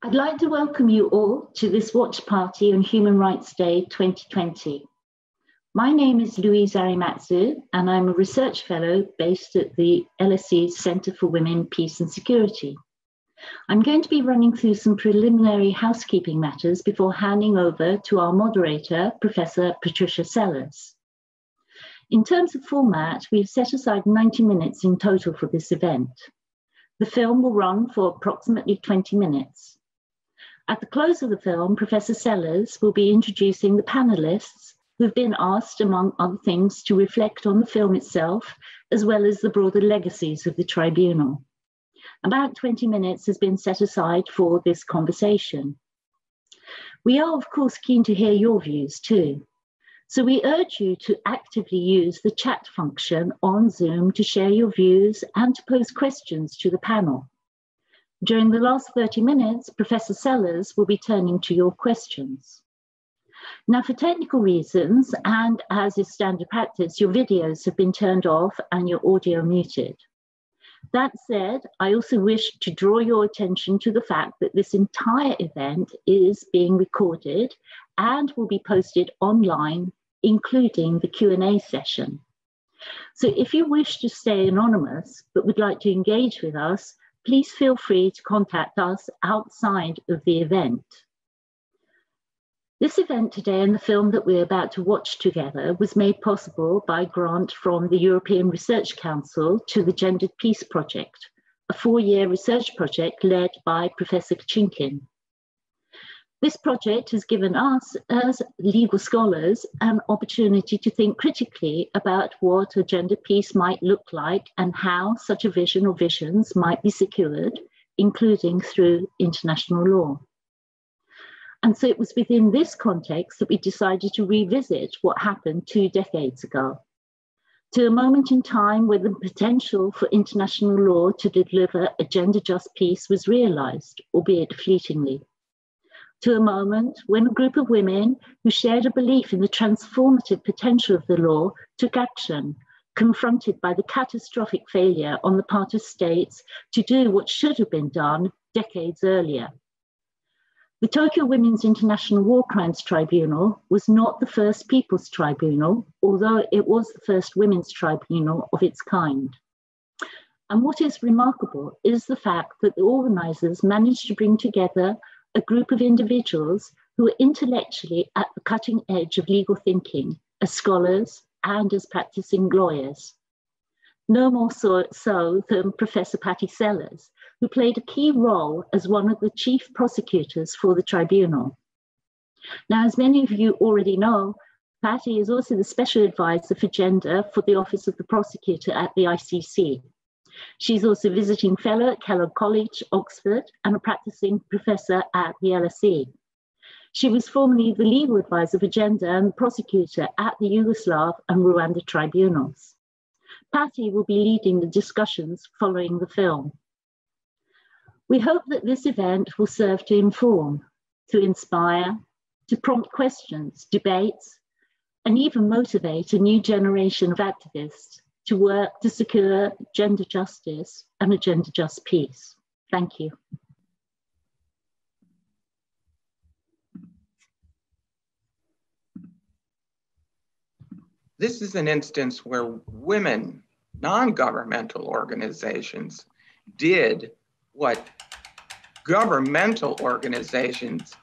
I'd like to welcome you all to this watch party on Human Rights Day 2020. My name is Louise Arimatsu, and I'm a research fellow based at the LSE Centre for Women, Peace and Security. I'm going to be running through some preliminary housekeeping matters before handing over to our moderator, Professor Patricia Sellers. In terms of format, we've set aside 90 minutes in total for this event. The film will run for approximately 20 minutes. At the close of the film, Professor Sellers will be introducing the panelists who've been asked, among other things, to reflect on the film itself, as well as the broader legacies of the tribunal. About 20 minutes has been set aside for this conversation. We are, of course, keen to hear your views too. So we urge you to actively use the chat function on Zoom to share your views and to pose questions to the panel. During the last 30 minutes, Professor Sellers will be turning to your questions. Now, for technical reasons, and as is standard practice, your videos have been turned off and your audio muted. That said, I also wish to draw your attention to the fact that this entire event is being recorded and will be posted online, including the Q&A session. So if you wish to stay anonymous but would like to engage with us, please feel free to contact us outside of the event. This event today and the film that we're about to watch together was made possible by grant from the European Research Council to the Gendered Peace Project, a four-year research project led by Professor Kachinkin. This project has given us, as legal scholars, an opportunity to think critically about what a gender peace might look like and how such a vision or visions might be secured, including through international law. And so it was within this context that we decided to revisit what happened two decades ago to a moment in time where the potential for international law to deliver a gender just peace was realized, albeit fleetingly. To a moment when a group of women who shared a belief in the transformative potential of the law took action, confronted by the catastrophic failure on the part of states to do what should have been done decades earlier. The Tokyo Women's International War Crimes Tribunal was not the first people's tribunal, although it was the first women's tribunal of its kind. And what is remarkable is the fact that the organizers managed to bring together a group of individuals who are intellectually at the cutting edge of legal thinking as scholars and as practicing lawyers. No more so, so than Professor Patty Sellers, who played a key role as one of the chief prosecutors for the tribunal. Now, as many of you already know, Patty is also the special advisor for gender for the Office of the Prosecutor at the ICC. She's also visiting fellow at Kellogg College, Oxford, and a practicing professor at the LSE. She was formerly the legal advisor for gender and prosecutor at the Yugoslav and Rwanda tribunals. Patty will be leading the discussions following the film. We hope that this event will serve to inform, to inspire, to prompt questions, debates, and even motivate a new generation of activists to work to secure gender justice and a gender just peace. Thank you. This is an instance where women, non-governmental organizations, did what governmental organizations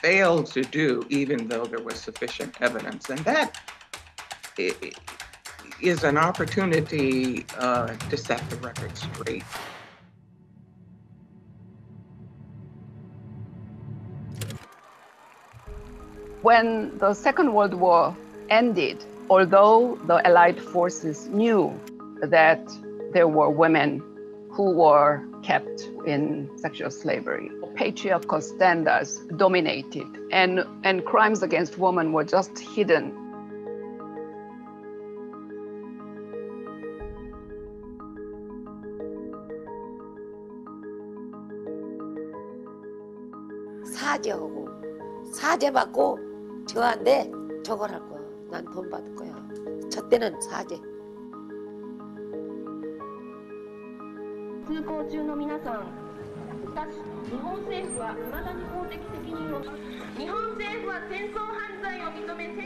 failed to do, even though there was sufficient evidence. And that is an opportunity uh, to set the record straight. When the Second World War ended, although the Allied forces knew that there were women who were kept in sexual slavery. Patriarchal standards dominated, and, and crimes against women were just hidden. 사죄하고 사죄받고 저한테 저걸 할 거야. 난 돈 받을 거야. 저 때는 사죄. 通行中の皆さん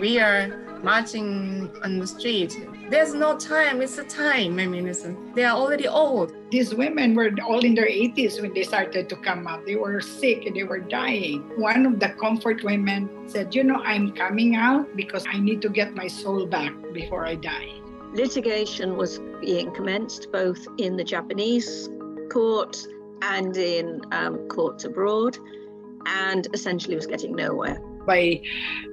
We are marching on the street. There's no time. It's a time. I mean, it's a, they are already old. These women were all in their 80s when they started to come out. They were sick and they were dying. One of the comfort women said, You know, I'm coming out because I need to get my soul back before I die. Litigation was being commenced both in the Japanese courts and in um, courts abroad, and essentially was getting nowhere by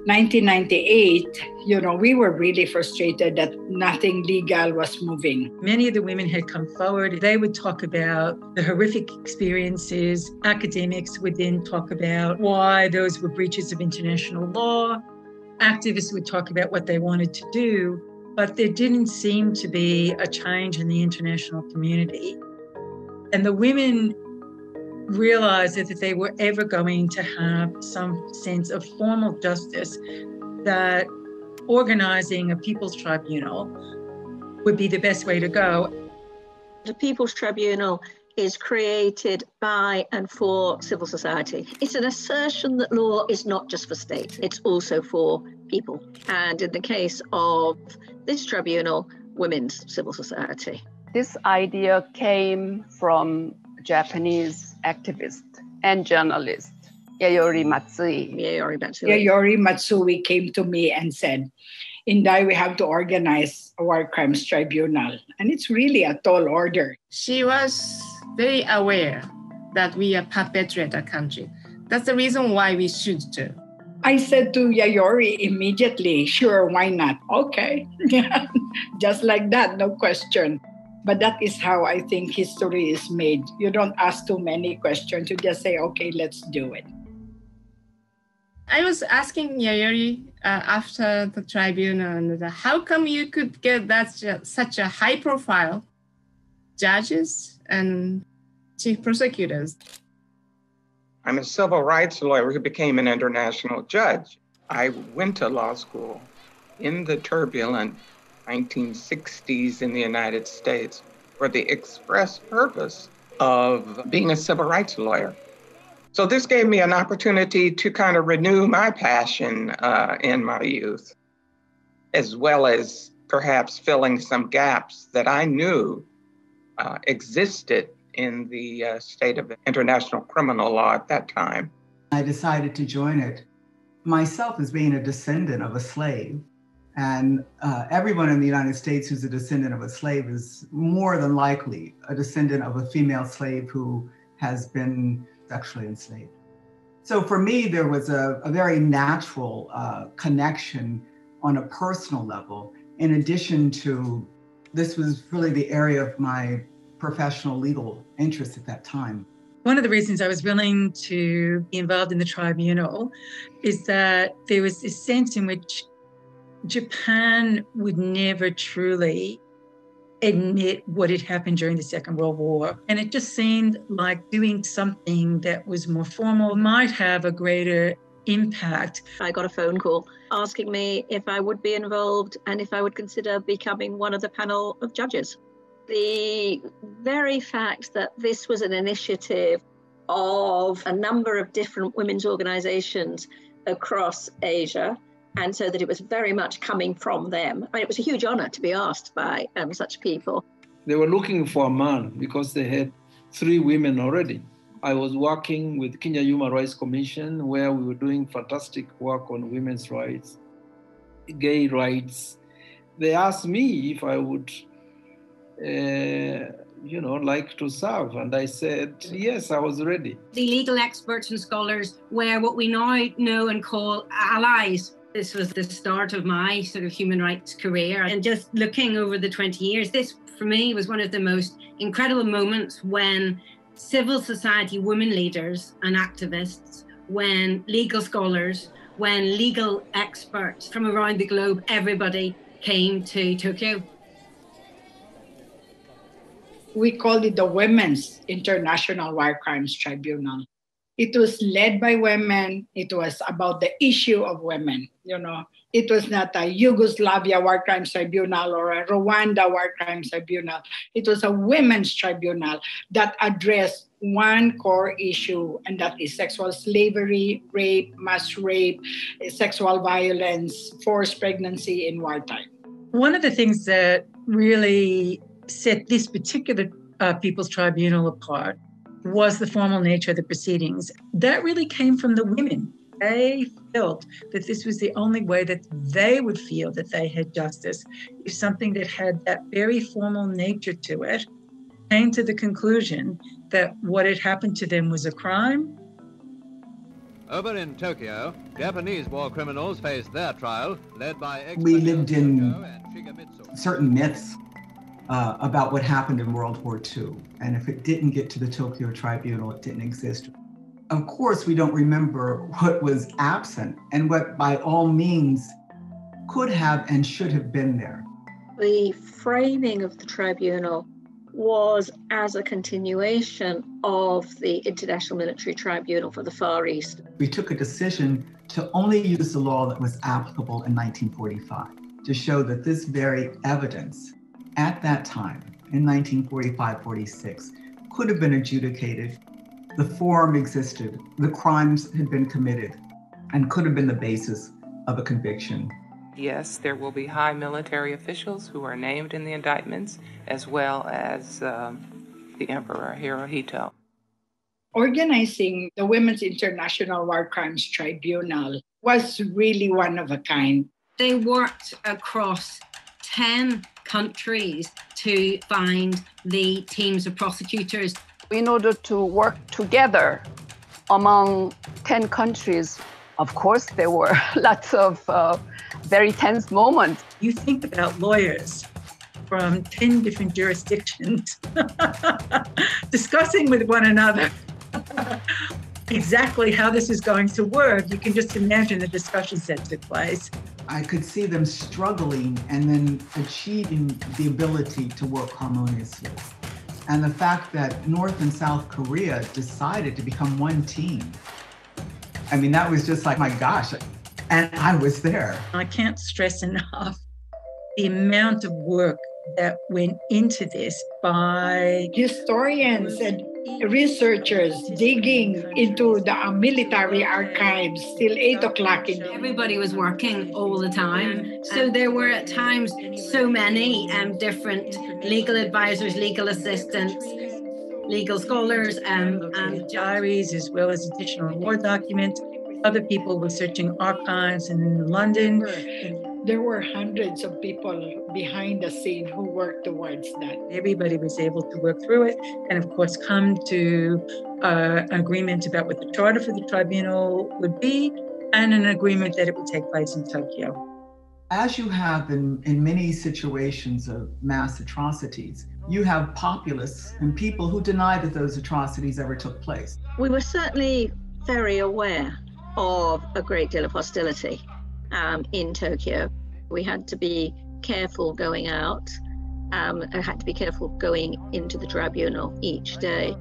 1998, you know, we were really frustrated that nothing legal was moving. Many of the women had come forward. They would talk about the horrific experiences. Academics would then talk about why those were breaches of international law. Activists would talk about what they wanted to do, but there didn't seem to be a change in the international community. And the women realized that if they were ever going to have some sense of formal justice, that organizing a people's tribunal would be the best way to go. The People's Tribunal is created by and for civil society. It's an assertion that law is not just for states, it's also for people. And in the case of this tribunal, women's civil society. This idea came from Japanese activist and journalist Yayori Matsui. Yayori Matsui. Yayori Matsui came to me and said, Indai, we have to organize a war crimes tribunal. And it's really a tall order. She was very aware that we are perpetrator country. That's the reason why we should do. I said to Yayori immediately, sure, why not? Okay. Just like that, no question. But that is how I think history is made. You don't ask too many questions. You just say, okay, let's do it. I was asking Yayori uh, after the tribunal, and how come you could get that such a high profile judges and chief prosecutors? I'm a civil rights lawyer who became an international judge. I went to law school in the turbulent 1960s in the United States for the express purpose of being a civil rights lawyer. So this gave me an opportunity to kind of renew my passion uh, in my youth, as well as perhaps filling some gaps that I knew uh, existed in the uh, state of international criminal law at that time. I decided to join it myself as being a descendant of a slave and uh, everyone in the United States who's a descendant of a slave is more than likely a descendant of a female slave who has been sexually enslaved. So for me, there was a, a very natural uh, connection on a personal level, in addition to this was really the area of my professional legal interest at that time. One of the reasons I was willing to be involved in the tribunal is that there was this sense in which Japan would never truly admit what had happened during the Second World War. And it just seemed like doing something that was more formal might have a greater impact. I got a phone call asking me if I would be involved and if I would consider becoming one of the panel of judges. The very fact that this was an initiative of a number of different women's organizations across Asia and so that it was very much coming from them. I mean, it was a huge honor to be asked by um, such people. They were looking for a man because they had three women already. I was working with Kenya Human Rights Commission, where we were doing fantastic work on women's rights, gay rights. They asked me if I would, uh, you know, like to serve, and I said yes, I was ready. The legal experts and scholars were what we now know and call allies this was the start of my sort of human rights career. And just looking over the 20 years, this for me was one of the most incredible moments when civil society women leaders and activists, when legal scholars, when legal experts from around the globe, everybody came to Tokyo. We called it the Women's International War Crimes Tribunal. It was led by women. It was about the issue of women, you know. It was not a Yugoslavia War Crimes Tribunal or a Rwanda War Crimes Tribunal. It was a women's tribunal that addressed one core issue, and that is sexual slavery, rape, mass rape, sexual violence, forced pregnancy in wartime. One of the things that really set this particular uh, People's Tribunal apart was the formal nature of the proceedings. That really came from the women. They felt that this was the only way that they would feel that they had justice. If something that had that very formal nature to it came to the conclusion that what had happened to them was a crime. Over in Tokyo, Japanese war criminals faced their trial, led by. We lived in certain myths uh, about what happened in World War II. And if it didn't get to the Tokyo Tribunal, it didn't exist. Of course, we don't remember what was absent and what, by all means, could have and should have been there. The framing of the tribunal was as a continuation of the International Military Tribunal for the Far East. We took a decision to only use the law that was applicable in 1945 to show that this very evidence at that time, in 1945 46, could have been adjudicated. The forum existed, the crimes had been committed, and could have been the basis of a conviction. Yes, there will be high military officials who are named in the indictments, as well as um, the Emperor Hirohito. Organizing the Women's International War Crimes Tribunal was really one of a kind. They worked across 10 countries to find the teams of prosecutors. In order to work together among 10 countries, of course, there were lots of uh, very tense moments. You think about lawyers from 10 different jurisdictions discussing with one another exactly how this is going to work. You can just imagine the discussions that took place. I could see them struggling and then achieving the ability to work harmoniously. And the fact that North and South Korea decided to become one team. I mean, that was just like, my gosh. And I was there. I can't stress enough the amount of work that went into this by historians and researchers digging into the military archives till 8 o'clock in the Everybody was working all the time. So there were at times so many um, different legal advisors, legal assistants, legal scholars, um, and diaries, as well as additional war documents. Other people were searching archives in London there were hundreds of people behind the scene who worked towards that. Everybody was able to work through it and, of course, come to uh, an agreement about what the charter for the tribunal would be and an agreement that it would take place in Tokyo. As you have in, in many situations of mass atrocities, you have populists and people who deny that those atrocities ever took place. We were certainly very aware of a great deal of hostility um, in Tokyo. We had to be careful going out. Um, I had to be careful going into the tribunal each day.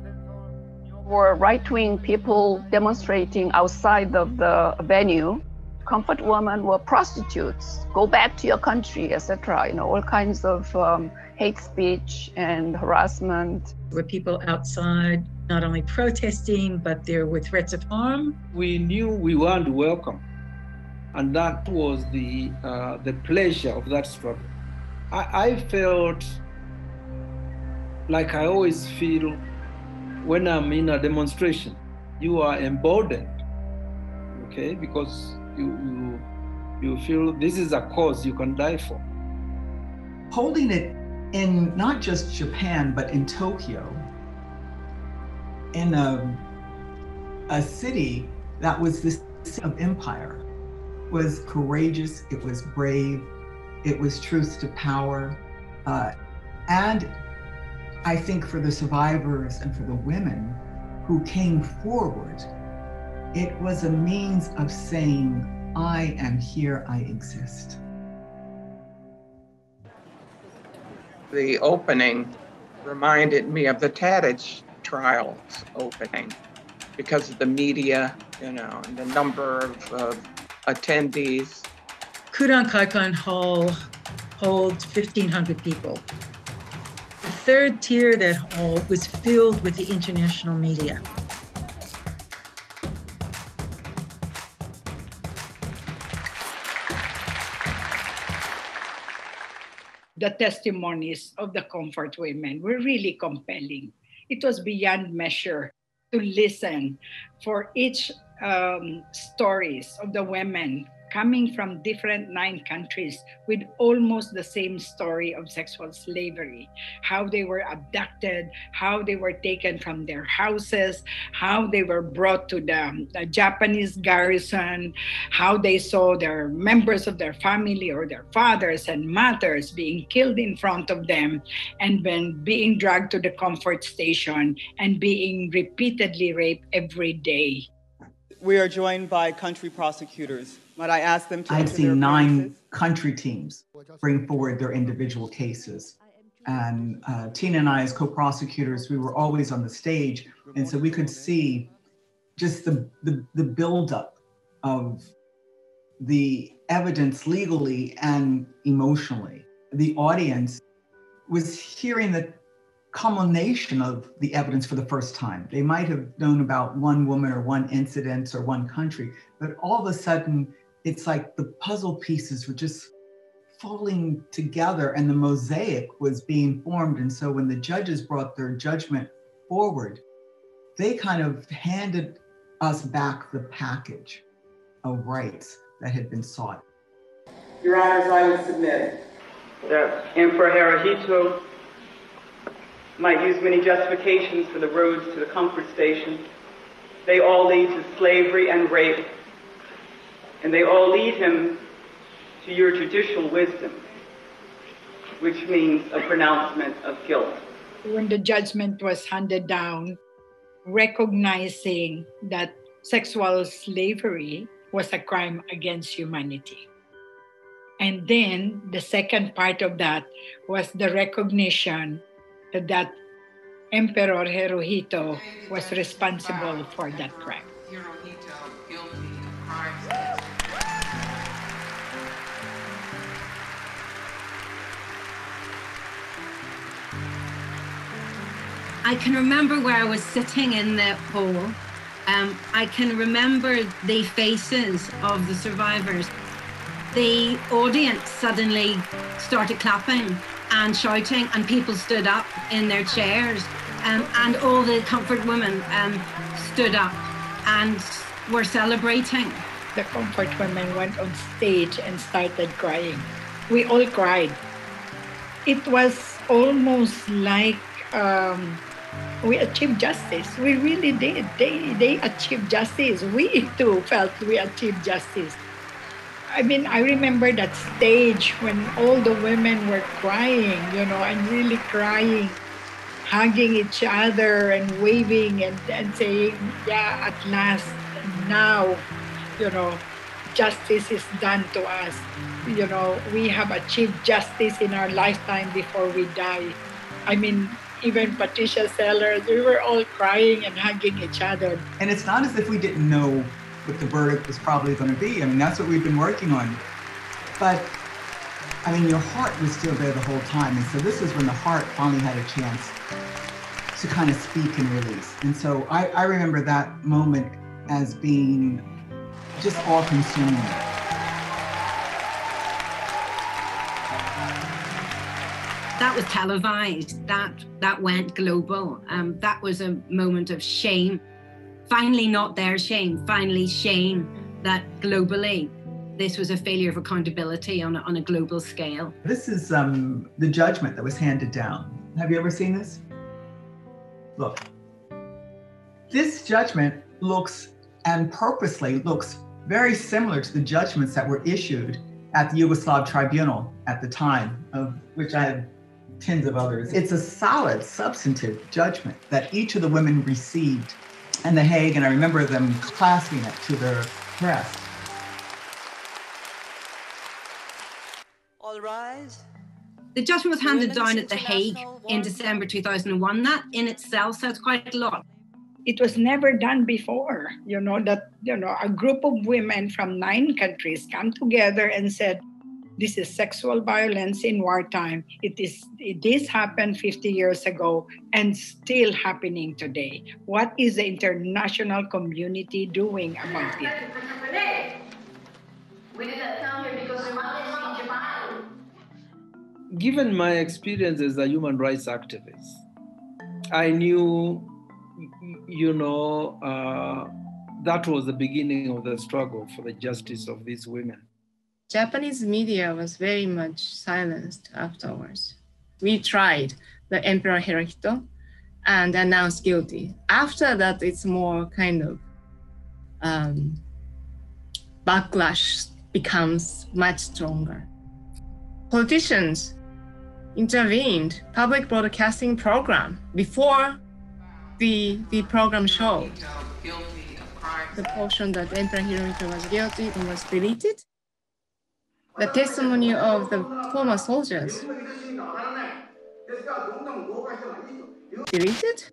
Were right wing people demonstrating outside of the venue. Comfort women were prostitutes. Go back to your country, etc. You know, all kinds of um, hate speech and harassment. Were people outside not only protesting, but there were threats of harm? We knew we weren't welcome and that was the uh, the pleasure of that struggle. I, I felt like I always feel when I'm in a demonstration. You are emboldened, okay, because you you you feel this is a cause you can die for. Holding it in not just Japan but in Tokyo, in a a city that was this of empire was courageous, it was brave, it was truth to power. Uh, and I think for the survivors and for the women who came forward, it was a means of saying, I am here, I exist. The opening reminded me of the Tadić trials opening. because of the media, you know, and the number of, of attendees. Kudan Kaikan Hall holds 1,500 people. The third tier of that hall was filled with the international media. The testimonies of the comfort women were really compelling. It was beyond measure to listen for each um, stories of the women coming from different nine countries with almost the same story of sexual slavery. How they were abducted how they were taken from their houses how they were brought to the, the japanese garrison how they saw their members of their family or their fathers and mothers being killed in front of them and then being dragged to the comfort station and being repeatedly raped every day we are joined by country prosecutors might I ask them to? I've seen nine country teams bring forward their individual cases. And uh, Tina and I, as co prosecutors, we were always on the stage. And so we could see just the, the, the buildup of the evidence legally and emotionally. The audience was hearing the culmination of the evidence for the first time. They might have known about one woman or one incident or one country, but all of a sudden it's like the puzzle pieces were just falling together and the mosaic was being formed. And so when the judges brought their judgment forward, they kind of handed us back the package of rights that had been sought. Your Honors, I would submit that Emperor Hirohito might use many justifications for the roads to the comfort station. They all lead to slavery and rape and they all lead him to your judicial wisdom, which means a pronouncement of guilt. When the judgment was handed down, recognizing that sexual slavery was a crime against humanity. And then the second part of that was the recognition that Emperor Hirohito was responsible for that crime. I can remember where I was sitting in that hall. Um, I can remember the faces of the survivors. The audience suddenly started clapping and shouting, and people stood up in their chairs. Um, and all the comfort women um, stood up and were celebrating. The comfort women went on stage and started crying. We all cried. It was almost like um, we achieved justice. We really did. They, they achieved justice. We too felt we achieved justice. I mean, I remember that stage when all the women were crying, you know, and really crying, hugging each other and waving and, and saying, yeah, at last, now, you know, justice is done to us. You know, we have achieved justice in our lifetime before we die. I mean, even Patricia Sellers, we were all crying and hugging each other. And it's not as if we didn't know what the verdict was probably going to be. I mean, that's what we've been working on. But I mean, your heart was still there the whole time. And so this is when the heart finally had a chance to kind of speak and release. And so I, I remember that moment as being just all consuming. that was televised. That that went global. Um, that was a moment of shame. Finally, not their shame. Finally, shame that globally this was a failure of accountability on a, on a global scale. This is um, the judgment that was handed down. Have you ever seen this? Look, this judgment looks and purposely looks very similar to the judgments that were issued at the Yugoslav tribunal at the time, of which I have tens of others. It's a solid, substantive judgment that each of the women received in The Hague, and I remember them clasping it to their breast. All rise. The judgment was handed down at The Hague in December 2001. That in itself says quite a lot. it was never done before. You know, that, you know, a group of women from nine countries come together and said, this is sexual violence in wartime. It is this happened 50 years ago and still happening today. What is the international community doing about it? Given my experience as a human rights activist, I knew, you know, uh, that was the beginning of the struggle for the justice of these women. Japanese media was very much silenced afterwards. We tried the Emperor Hirohito and announced guilty. After that, it's more kind of um, backlash becomes much stronger. Politicians intervened public broadcasting program before the the program showed the portion that Emperor Hirohito was guilty and was deleted the testimony of the former soldiers. Deleted?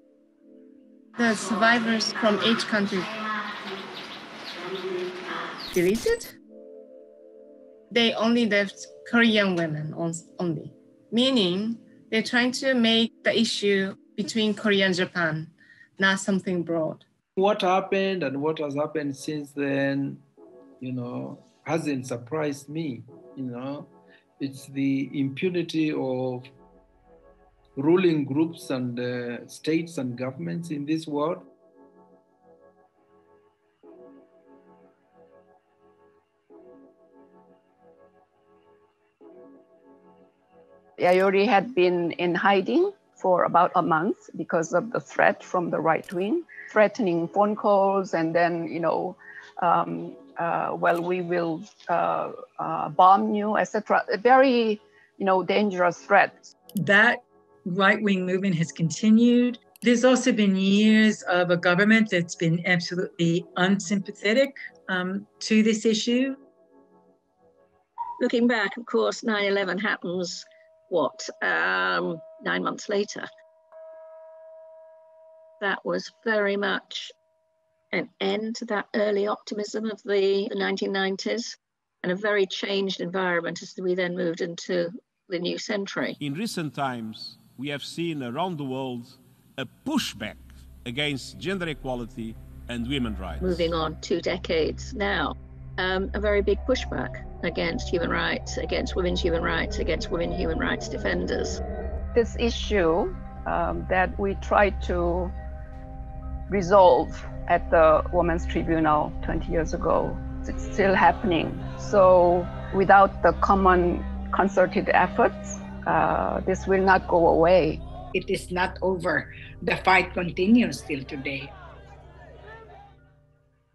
The survivors from each country. Deleted? They only left Korean women on, only, meaning they're trying to make the issue between Korea and Japan not something broad. What happened and what has happened since then, you know, hasn't surprised me. You know, it's the impunity of ruling groups and uh, states and governments in this world. Yayori had been in hiding for about a month because of the threat from the right wing, threatening phone calls and then, you know, um, well, we will uh, uh, bomb you, etc. Very, you know, dangerous threats. That right-wing movement has continued. There's also been years of a government that's been absolutely unsympathetic um, to this issue. Looking back, of course, 9 11 happens, what, um, nine months later. That was very much an end to that early optimism of the, the 1990s and a very changed environment as we then moved into the new century. In recent times, we have seen around the world a pushback against gender equality and women's rights. Moving on two decades now, um, a very big pushback against human rights, against women's human rights, against women human rights defenders. This issue um, that we try to resolve at the Women's Tribunal 20 years ago. It's still happening. So without the common concerted efforts, uh, this will not go away. It is not over. The fight continues till today.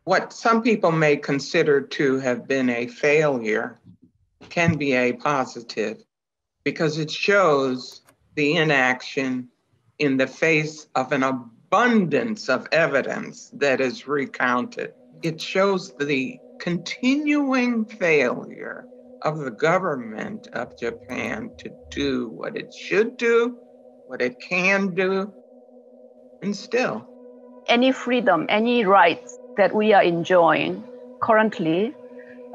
What some people may consider to have been a failure can be a positive because it shows the inaction in the face of an abundance of evidence that is recounted. It shows the continuing failure of the government of Japan to do what it should do, what it can do, and still. Any freedom, any rights that we are enjoying currently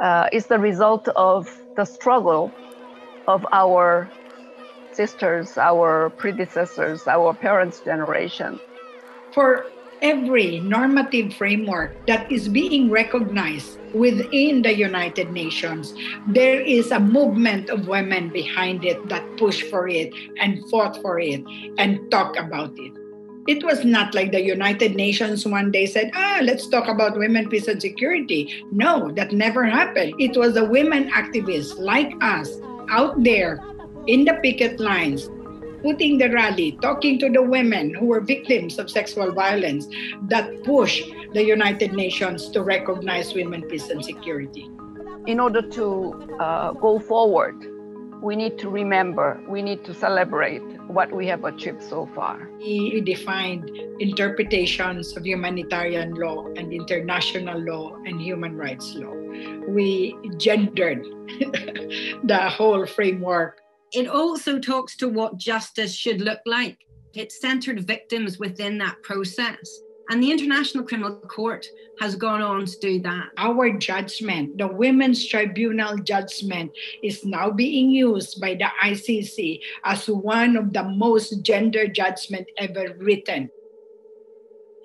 uh, is the result of the struggle of our sisters, our predecessors, our parents' generation for every normative framework that is being recognized within the United Nations, there is a movement of women behind it that push for it and fought for it and talk about it. It was not like the United Nations one day said, ah, let's talk about women, peace, and security. No, that never happened. It was the women activists like us out there in the picket lines putting the rally, talking to the women who were victims of sexual violence that push the United Nations to recognize women, peace, and security. In order to uh, go forward, we need to remember, we need to celebrate what we have achieved so far. We defined interpretations of humanitarian law and international law and human rights law. We gendered the whole framework it also talks to what justice should look like. It centered victims within that process. And the International Criminal Court has gone on to do that. Our judgment, the Women's Tribunal judgment, is now being used by the ICC as one of the most gender judgment ever written.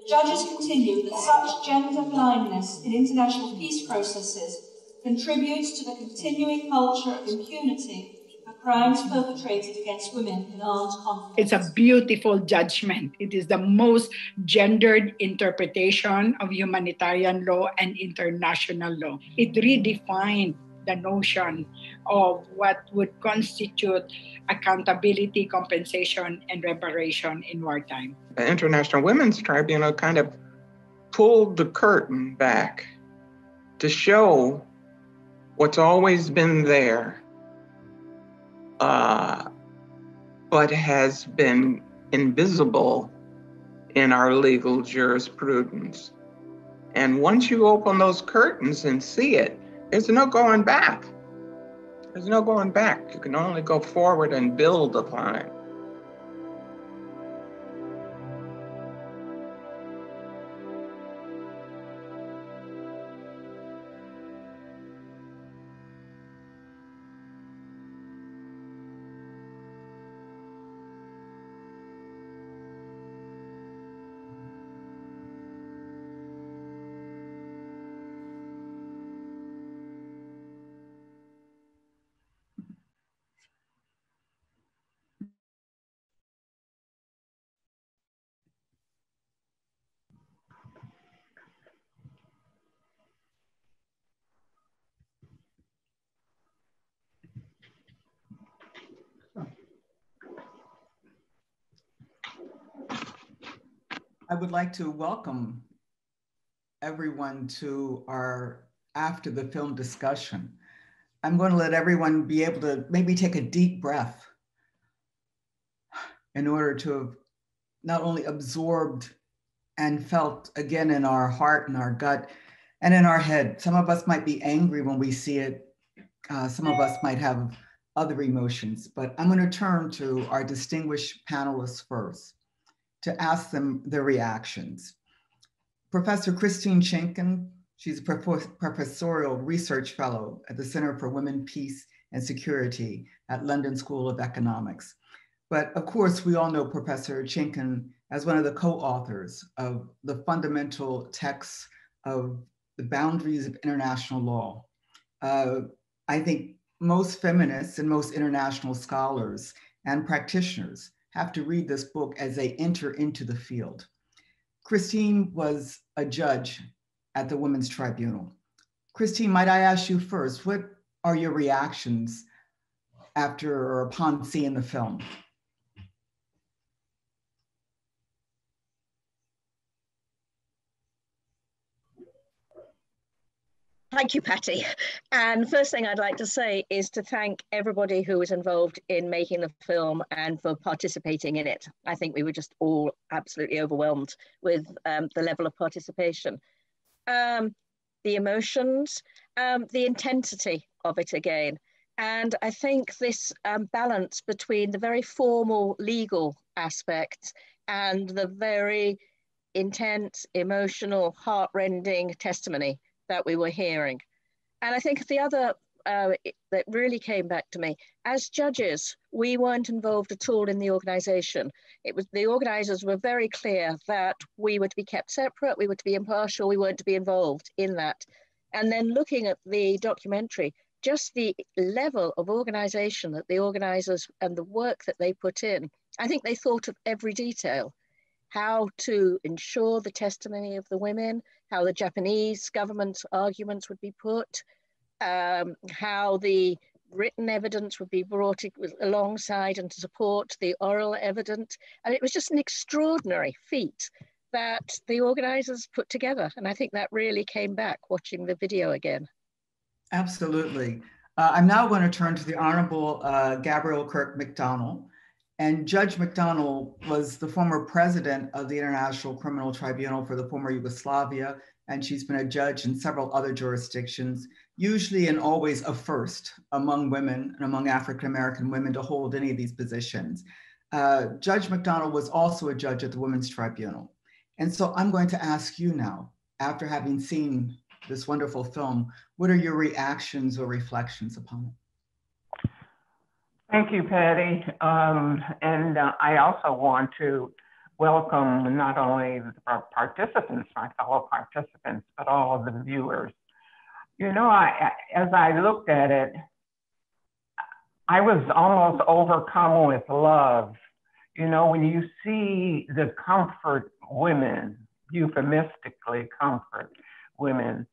Judges continue that such gender blindness in international peace processes contributes to the continuing culture of impunity crimes perpetrated against women in armed conflict. It's a beautiful judgment. It is the most gendered interpretation of humanitarian law and international law. It redefined the notion of what would constitute accountability, compensation, and reparation in wartime. The International Women's Tribunal kind of pulled the curtain back to show what's always been there uh, but has been invisible in our legal jurisprudence. And once you open those curtains and see it, there's no going back. There's no going back. You can only go forward and build upon it. Would like to welcome everyone to our after the film discussion. I'm going to let everyone be able to maybe take a deep breath in order to have not only absorbed and felt again in our heart and our gut and in our head. Some of us might be angry when we see it. Uh, some of us might have other emotions, but I'm going to turn to our distinguished panelists first to ask them their reactions. Professor Christine Chinkin, she's a professorial research fellow at the Center for Women, Peace and Security at London School of Economics. But of course, we all know Professor Chinkin as one of the co-authors of the fundamental texts of the boundaries of international law. Uh, I think most feminists and most international scholars and practitioners have to read this book as they enter into the field. Christine was a judge at the Women's Tribunal. Christine, might I ask you first, what are your reactions after or upon seeing the film? Thank you, Patty. And first thing I'd like to say is to thank everybody who was involved in making the film and for participating in it. I think we were just all absolutely overwhelmed with um, the level of participation. Um, the emotions, um, the intensity of it again. And I think this um, balance between the very formal legal aspects and the very intense, emotional, heartrending testimony that we were hearing. And I think the other uh, that really came back to me as judges, we weren't involved at all in the organization. It was the organizers were very clear that we were to be kept separate, we were to be impartial, we weren't to be involved in that. And then looking at the documentary, just the level of organization that the organizers and the work that they put in, I think they thought of every detail how to ensure the testimony of the women, how the Japanese government's arguments would be put, um, how the written evidence would be brought alongside and to support the oral evidence. And it was just an extraordinary feat that the organizers put together. And I think that really came back watching the video again. Absolutely. Uh, I'm now going to turn to the Honorable uh, Gabrielle Kirk McDonald. And Judge McDonald was the former president of the International Criminal Tribunal for the former Yugoslavia, and she's been a judge in several other jurisdictions, usually and always a first among women and among African American women to hold any of these positions. Uh, judge McDonald was also a judge at the Women's Tribunal. And so I'm going to ask you now, after having seen this wonderful film, what are your reactions or reflections upon it? Thank you, Patty. Um, and uh, I also want to welcome not only the participants, my fellow participants, but all of the viewers. You know, I, as I looked at it, I was almost overcome with love. You know, when you see the comfort women, euphemistically comfort women,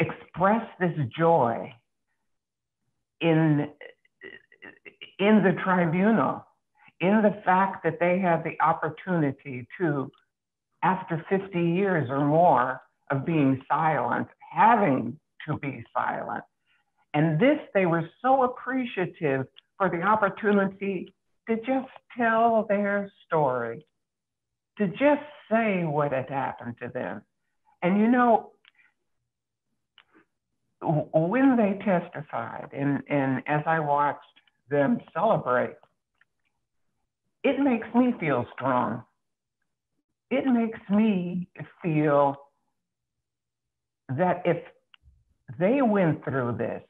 express this joy in, in the tribunal, in the fact that they have the opportunity to, after 50 years or more of being silent, having to be silent. And this, they were so appreciative for the opportunity to just tell their story, to just say what had happened to them. And you know, when they testified, and, and as I watched them celebrate, it makes me feel strong. It makes me feel that if they went through this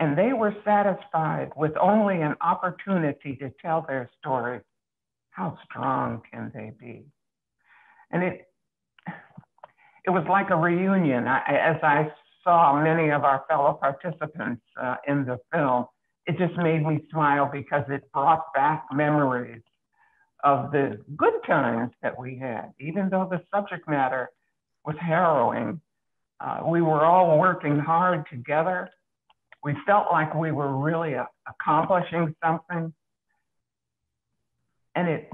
and they were satisfied with only an opportunity to tell their story, how strong can they be? And it, it was like a reunion. I, as I saw many of our fellow participants uh, in the film, it just made me smile because it brought back memories of the good times that we had, even though the subject matter was harrowing. Uh, we were all working hard together. We felt like we were really uh, accomplishing something. And it,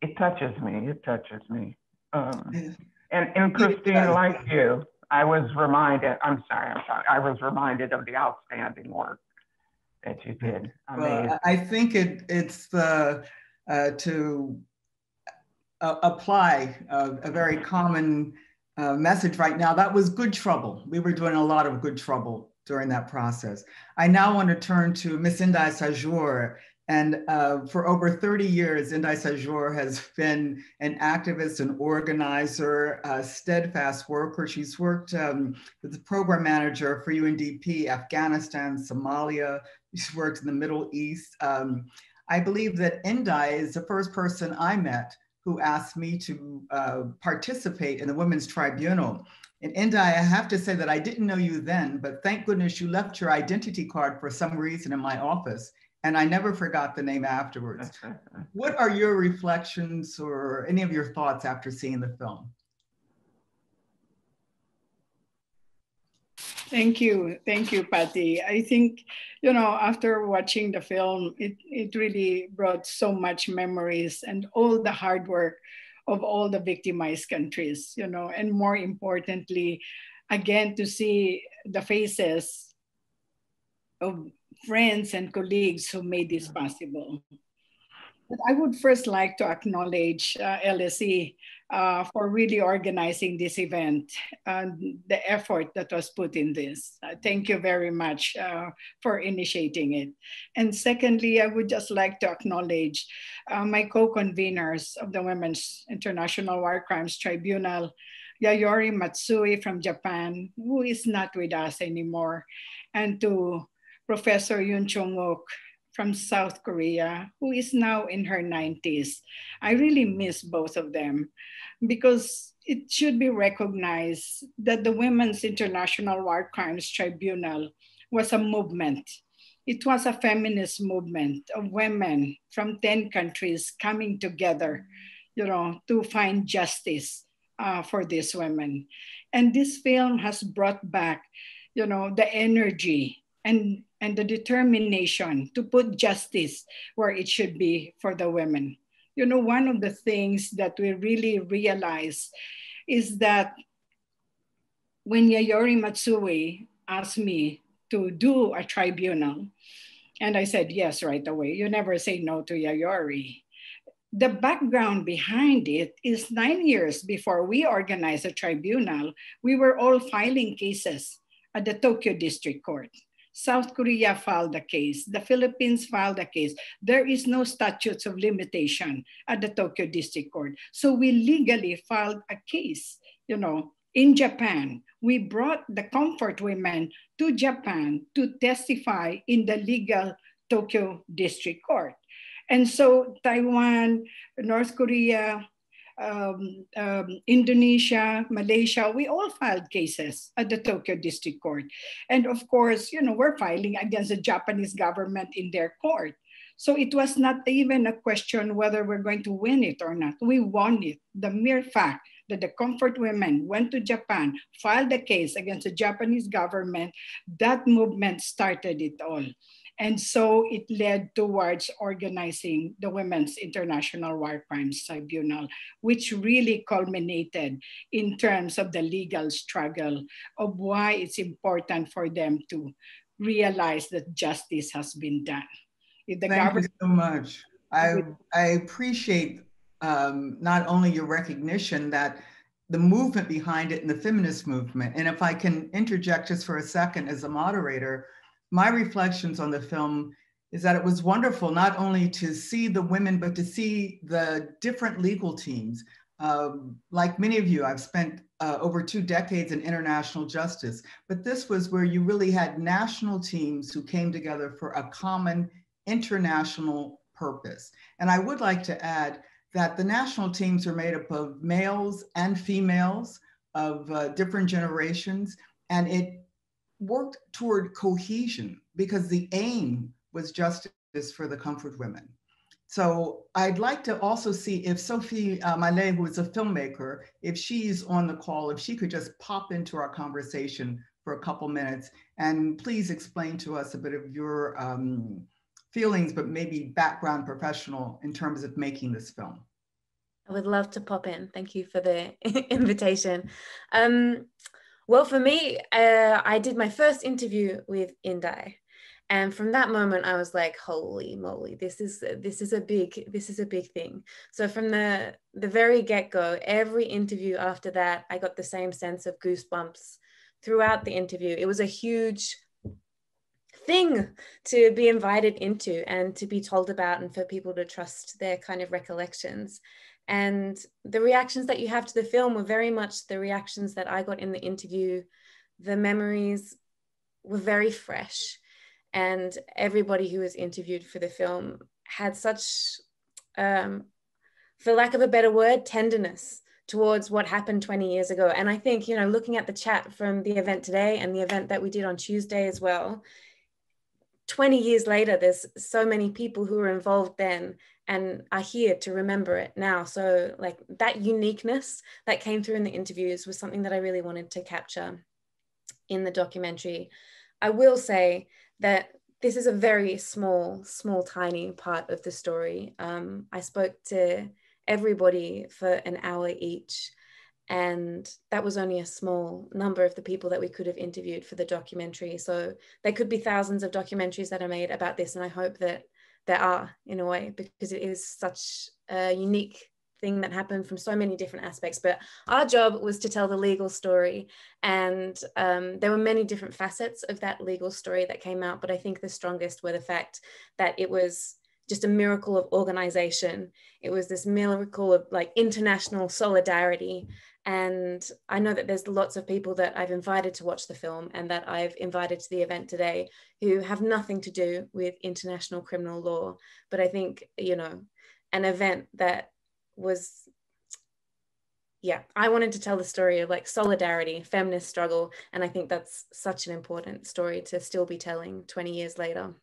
it touches me, it touches me. Um, and, and Christine, like you, I was reminded, I'm sorry, I'm sorry, I was reminded of the outstanding work that you did. Well, I think it, it's the, uh, to uh, apply a, a, very common uh, message right now. That was good trouble. We were doing a lot of good trouble during that process. I now want to turn to Miss Indai Sajor. And uh, for over 30 years, Indai Sajor has been an activist, an organizer, a steadfast worker. She's worked um, as the program manager for UNDP, Afghanistan, Somalia. She's works in the Middle East. Um, I believe that Indai is the first person I met who asked me to uh, participate in the Women's Tribunal. And Indai, I have to say that I didn't know you then, but thank goodness you left your identity card for some reason in my office. And I never forgot the name afterwards. what are your reflections or any of your thoughts after seeing the film? Thank you. Thank you, Patty. I think, you know, after watching the film, it, it really brought so much memories and all the hard work of all the victimized countries, you know, and more importantly, again, to see the faces of friends and colleagues who made this possible. But I would first like to acknowledge uh, LSE uh, for really organizing this event and the effort that was put in this. Uh, thank you very much uh, for initiating it. And secondly, I would just like to acknowledge uh, my co-conveners of the Women's International War Crimes Tribunal, Yayori Matsui from Japan, who is not with us anymore, and to Professor Yun Chung-ok from South Korea, who is now in her 90s. I really miss both of them because it should be recognized that the Women's International War Crimes Tribunal was a movement. It was a feminist movement of women from 10 countries coming together, you know, to find justice uh, for these women. And this film has brought back, you know, the energy and and the determination to put justice where it should be for the women. You know, one of the things that we really realize is that when Yayori Matsui asked me to do a tribunal, and I said yes right away, you never say no to Yayori. The background behind it is nine years before we organized a tribunal, we were all filing cases at the Tokyo District Court South Korea filed a case. The Philippines filed a case. There is no statutes of limitation at the Tokyo District Court. So we legally filed a case, you know, in Japan. We brought the comfort women to Japan to testify in the legal Tokyo District Court. And so Taiwan, North Korea, um, um, Indonesia, Malaysia, we all filed cases at the Tokyo District Court. And of course, you know, we're filing against the Japanese government in their court. So it was not even a question whether we're going to win it or not. We won it. The mere fact that the comfort women went to Japan, filed a case against the Japanese government, that movement started it all. And so it led towards organizing the Women's International War Crimes Tribunal, which really culminated in terms of the legal struggle of why it's important for them to realize that justice has been done. If the Thank you so much. I, I appreciate um, not only your recognition that the movement behind it and the feminist movement. And if I can interject just for a second as a moderator, my reflections on the film is that it was wonderful not only to see the women, but to see the different legal teams. Um, like many of you, I've spent uh, over two decades in international justice, but this was where you really had national teams who came together for a common international purpose. And I would like to add that the national teams are made up of males and females of uh, different generations, and it worked toward cohesion because the aim was justice for the comfort women. So I'd like to also see if Sophie uh, who is a filmmaker, if she's on the call, if she could just pop into our conversation for a couple minutes and please explain to us a bit of your um, feelings, but maybe background professional in terms of making this film. I would love to pop in. Thank you for the invitation. Um, well, for me, uh, I did my first interview with Indai, and from that moment, I was like, "Holy moly, this is this is a big this is a big thing." So from the the very get go, every interview after that, I got the same sense of goosebumps throughout the interview. It was a huge thing to be invited into and to be told about and for people to trust their kind of recollections and the reactions that you have to the film were very much the reactions that I got in the interview. The memories were very fresh. And everybody who was interviewed for the film had such, um, for lack of a better word, tenderness towards what happened 20 years ago. And I think, you know, looking at the chat from the event today and the event that we did on Tuesday as well, 20 years later, there's so many people who were involved then and are here to remember it now. So, like that uniqueness that came through in the interviews was something that I really wanted to capture in the documentary. I will say that this is a very small, small, tiny part of the story. Um, I spoke to everybody for an hour each. And that was only a small number of the people that we could have interviewed for the documentary. So there could be thousands of documentaries that are made about this. And I hope that there are in a way because it is such a unique thing that happened from so many different aspects. But our job was to tell the legal story and um, there were many different facets of that legal story that came out but i think the strongest were the fact that it was just a miracle of organization. It was this miracle of like international solidarity and I know that there's lots of people that I've invited to watch the film and that I've invited to the event today who have nothing to do with international criminal law. But I think, you know, an event that was, yeah, I wanted to tell the story of like solidarity, feminist struggle. And I think that's such an important story to still be telling 20 years later.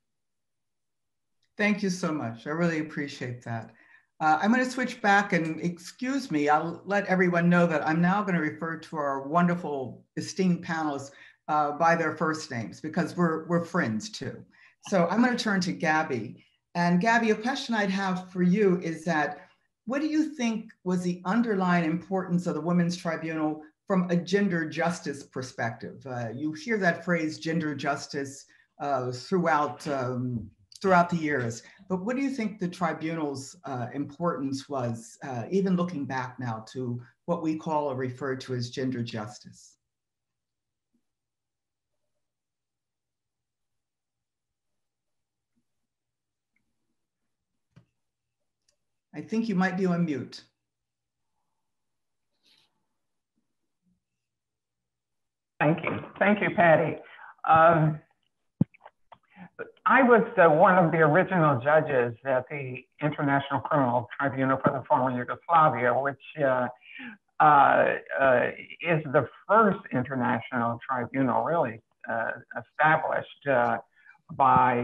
Thank you so much. I really appreciate that. Uh, I'm going to switch back and excuse me, I'll let everyone know that I'm now going to refer to our wonderful esteemed panelists uh, by their first names because we're, we're friends too. So I'm going to turn to Gabby. And Gabby, a question I'd have for you is that what do you think was the underlying importance of the Women's Tribunal from a gender justice perspective? Uh, you hear that phrase gender justice uh, throughout um, throughout the years. But what do you think the tribunal's uh, importance was, uh, even looking back now to what we call or refer to as gender justice? I think you might be on mute. Thank you. Thank you, Patty. Um, I was uh, one of the original judges at the International Criminal Tribunal for the former Yugoslavia, which uh, uh, uh is the first international tribunal really uh, established uh, by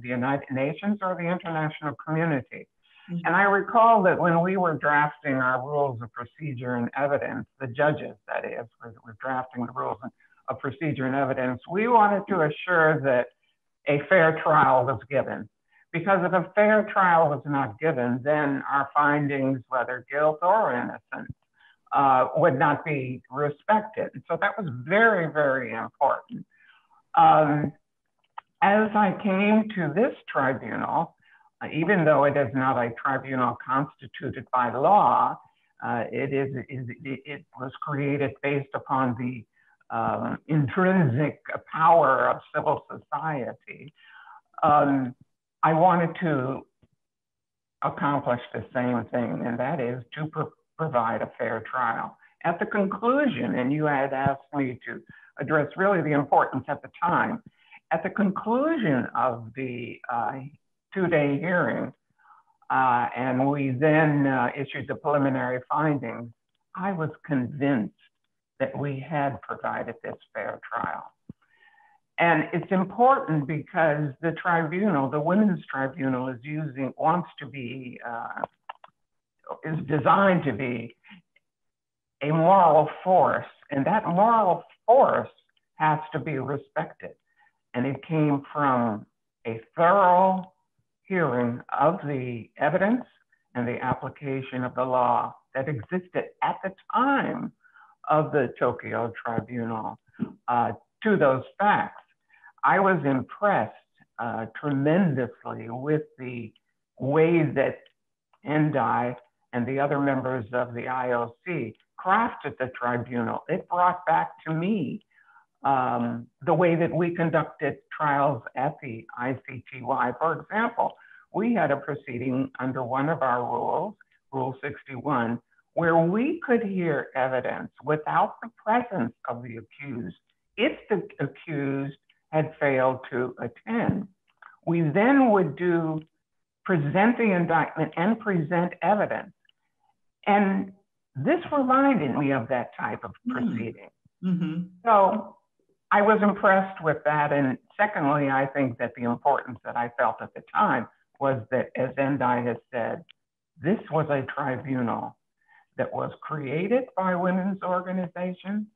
the United Nations or the international community. Mm-hmm. And I recall that when we were drafting our rules of procedure and evidence, the judges, that is, were, were drafting the rules of procedure and evidence, we wanted to assure that a fair trial was given. Because if a fair trial was not given, then our findings, whether guilt or innocence, uh, would not be respected. So that was very, very important. Um, as I came to this tribunal, uh, even though it is not a tribunal constituted by law, uh, it, is, it, it, was created based upon the um, intrinsic power of civil society. Um, I wanted to accomplish the same thing, and that is to pro provide a fair trial. At the conclusion, and you had asked me to address really the importance at the time, at the conclusion of the uh, two-day hearing, uh, and we then uh, issued the preliminary findings, I was convinced that we had provided this fair trial. And it's important because the tribunal, the women's tribunal is using, wants to be, uh, is designed to be a moral force. And that moral force has to be respected. And it came from a thorough hearing of the evidence and the application of the law that existed at the time of the Tokyo Tribunal uh, to those facts. I was impressed uh, tremendously with the way that Indai and the other members of the IOC crafted the tribunal. It brought back to me um, the way that we conducted trials at the ICTY. For example, we had a proceeding under one of our rules, Rule 61, where we could hear evidence without the presence of the accused if the accused had failed to attend. We then would do present the indictment and present evidence. And this reminded me of that type of hmm. proceeding. Mm-hmm. So I was impressed with that. And secondly, I think that the importance that I felt at the time was that, as Indai has said, this was a tribunal that was created by women's organizations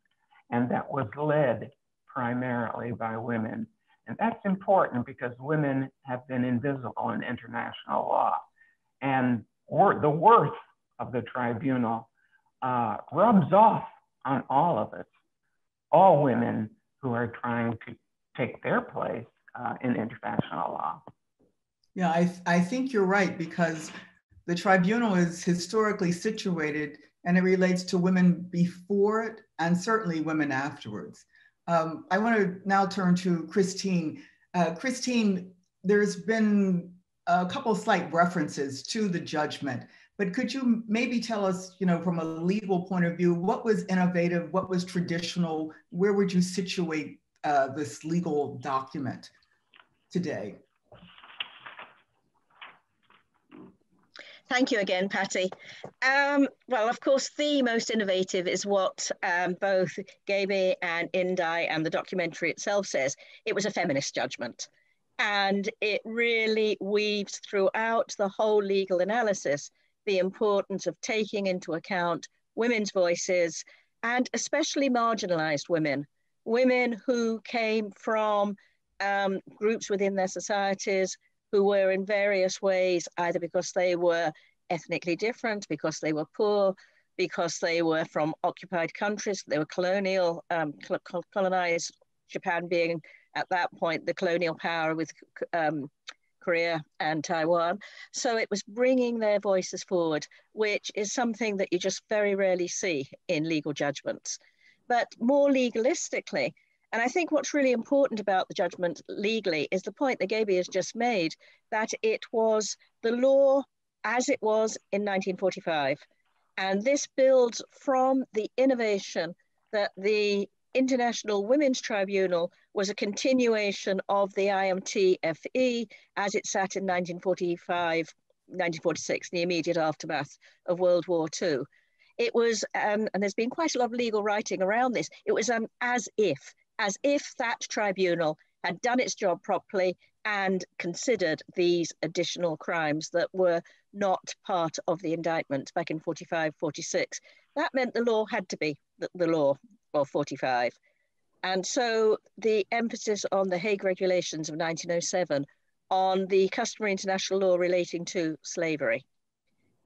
and that was led primarily by women. And that's important because women have been invisible in international law. And the worth of the tribunal uh, rubs off on all of us, all women who are trying to take their place uh, in international law. Yeah, I, I think you're right because the tribunal is historically situated and it relates to women before it and certainly women afterwards. Um, I want to now turn to Christine. Uh, Christine, there's been a couple slight references to the judgment, but could you maybe tell us, you know, from a legal point of view, what was innovative, what was traditional, where would you situate uh, this legal document today? Thank you again, Patty. Um, well, of course, the most innovative is what um, both Gaby and Indai and the documentary itself says. It was a feminist judgment. And it really weaves throughout the whole legal analysis the importance of taking into account women's voices and especially marginalized women, women who came from um, groups within their societies who were in various ways, either because they were ethnically different, because they were poor, because they were from occupied countries, they were colonial, um, colonized, Japan being at that point the colonial power with um, Korea and Taiwan. So it was bringing their voices forward, which is something that you just very rarely see in legal judgments. But more legalistically, and I think what's really important about the judgment legally is the point that Gaby has just made that it was the law as it was in 1945. And this builds from the innovation that the International Women's Tribunal was a continuation of the IMTFE as it sat in 1945, 1946, the immediate aftermath of World War II. It was, um, and there's been quite a lot of legal writing around this, it was an as if, as if that tribunal had done its job properly and considered these additional crimes that were not part of the indictment back in 45, 46. That meant the law had to be the, the law of 45. And so the emphasis on the Hague Regulations of 1907 on the customary international law relating to slavery.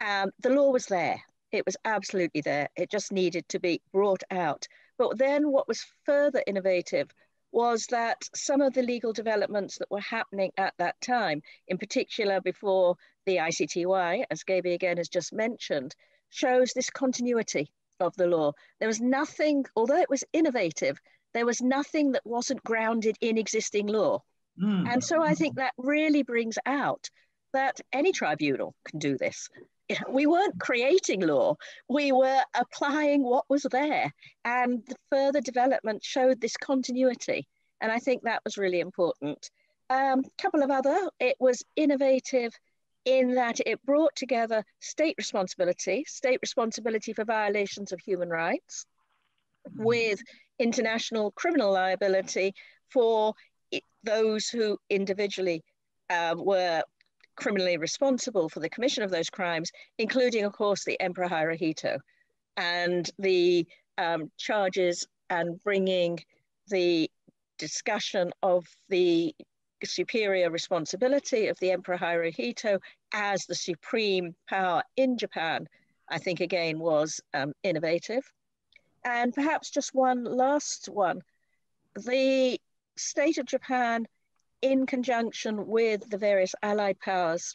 Um, the law was there. It was absolutely there. It just needed to be brought out. But then what was further innovative was that some of the legal developments that were happening at that time, in particular before the ICTY, as Gaby again has just mentioned, shows this continuity of the law. There was nothing, although it was innovative, there was nothing that wasn't grounded in existing law. Mm. And so I think that really brings out that any tribunal can do this. We weren't creating law, we were applying what was there. And the further development showed this continuity. And I think that was really important. A um, couple of other, it was innovative in that it brought together state responsibility, state responsibility for violations of human rights, mm-hmm. with international criminal liability for those who individually um, were criminally responsible for the commission of those crimes, including, of course, the Emperor Hirohito, and the um, charges and bringing the discussion of the superior responsibility of the Emperor Hirohito as the supreme power in Japan, I think again was um, innovative. And perhaps just one last one the state of Japan, in conjunction with the various Allied powers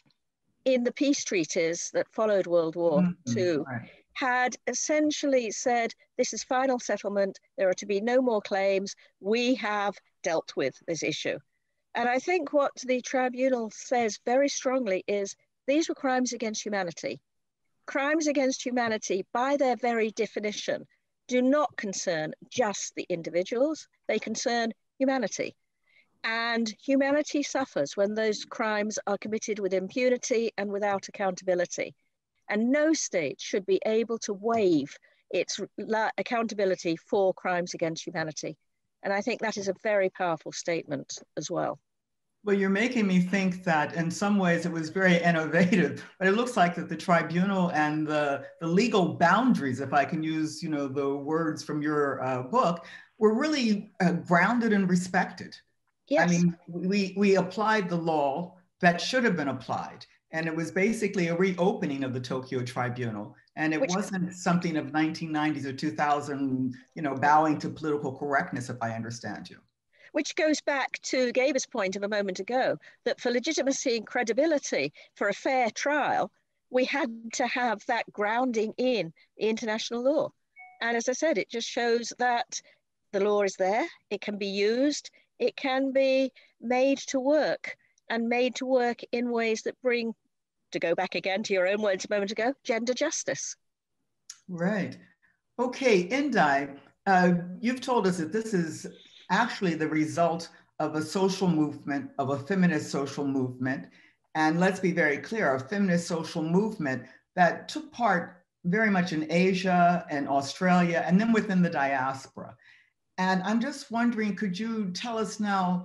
in the peace treaties that followed World War mm-hmm. II, right. had essentially said this is final settlement, there are to be no more claims, we have dealt with this issue. And I think what the tribunal says very strongly is these were crimes against humanity. Crimes against humanity, by their very definition, do not concern just the individuals, they concern humanity. And humanity suffers when those crimes are committed with impunity and without accountability. And no state should be able to waive its accountability for crimes against humanity. And I think that is a very powerful statement as well. Well, you're making me think that in some ways it was very innovative, but it looks like that the tribunal and the, the legal boundaries, if I can use, you know, the words from your uh, book, were really uh, grounded and respected. Yes. I mean, we, we applied the law that should have been applied. And it was basically a reopening of the Tokyo Tribunal. And it Which, wasn't something of 1990s or 2000, you know, bowing to political correctness, if I understand you which goes back to Gabe's point of a moment ago that for legitimacy and credibility for a fair trial, we had to have that grounding in international law. And as I said, it just shows that the law is there, it can be used, it can be made to work and made to work in ways that bring, to go back again to your own words a moment ago, gender justice. Right. Okay, Indai, uh, you've told us that this is actually the result of a social movement, of a feminist social movement. And let's be very clear, a feminist social movement that took part very much in Asia and Australia, and then within the diaspora. And I'm just wondering, could you tell us now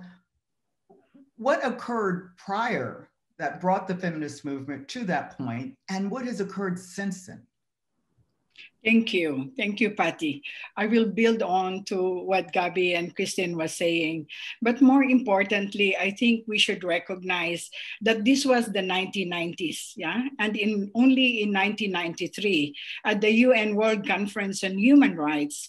what occurred prior that brought the feminist movement to that point, and what has occurred since then? Thank you. Thank you, Patty. I will build on to what Gaby and Christine was saying. But more importantly, I think we should recognize that this was the 1990s, yeah? And in only in 1993, at the UN World Conference on Human Rights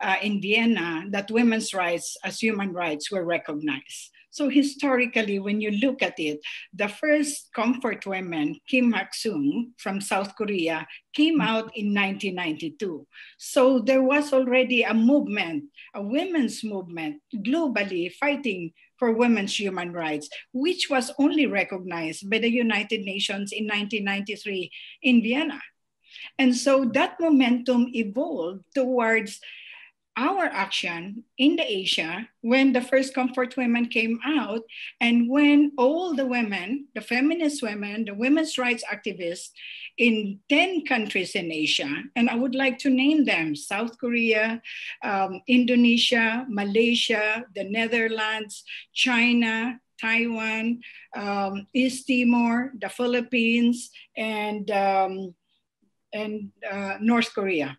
uh, in Vienna, that women's rights as human rights were recognized. So historically, when you look at it, the first comfort women, Kim Hak-sun from South Korea, came out in 1992. So there was already a movement, a women's movement globally fighting for women's human rights, which was only recognized by the United Nations in 1993 in Vienna. And so that momentum evolved towards our action in the Asia when the first comfort women came out and when all the women, the feminist women, the women's rights activists in 10 countries in Asia, and I would like to name them South Korea, um, Indonesia, Malaysia, the Netherlands, China, Taiwan, um, East Timor, the Philippines, and, um, and uh, North Korea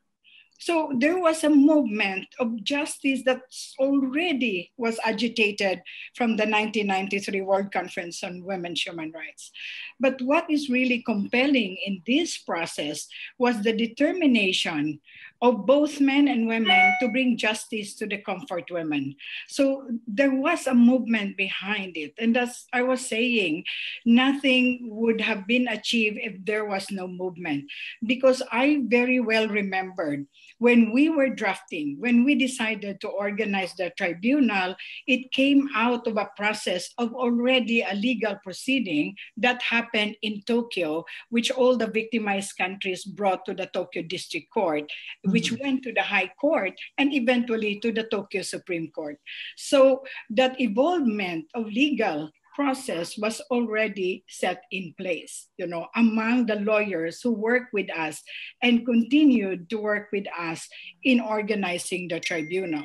so there was a movement of justice that already was agitated from the 1993 World Conference on Women's Human Rights. But what is really compelling in this process was the determination of both men and women to bring justice to the comfort women. So there was a movement behind it. And as I was saying, nothing would have been achieved if there was no movement. Because I very well remembered when we were drafting, when we decided to organize the tribunal, it came out of a process of already a legal proceeding that happened in Tokyo, which all the victimized countries brought to the Tokyo District Court which mm-hmm. went to the High Court and eventually to the Tokyo Supreme Court. So that evolvement of legal process was already set in place, you know, among the lawyers who work with us and continued to work with us in organizing the tribunal.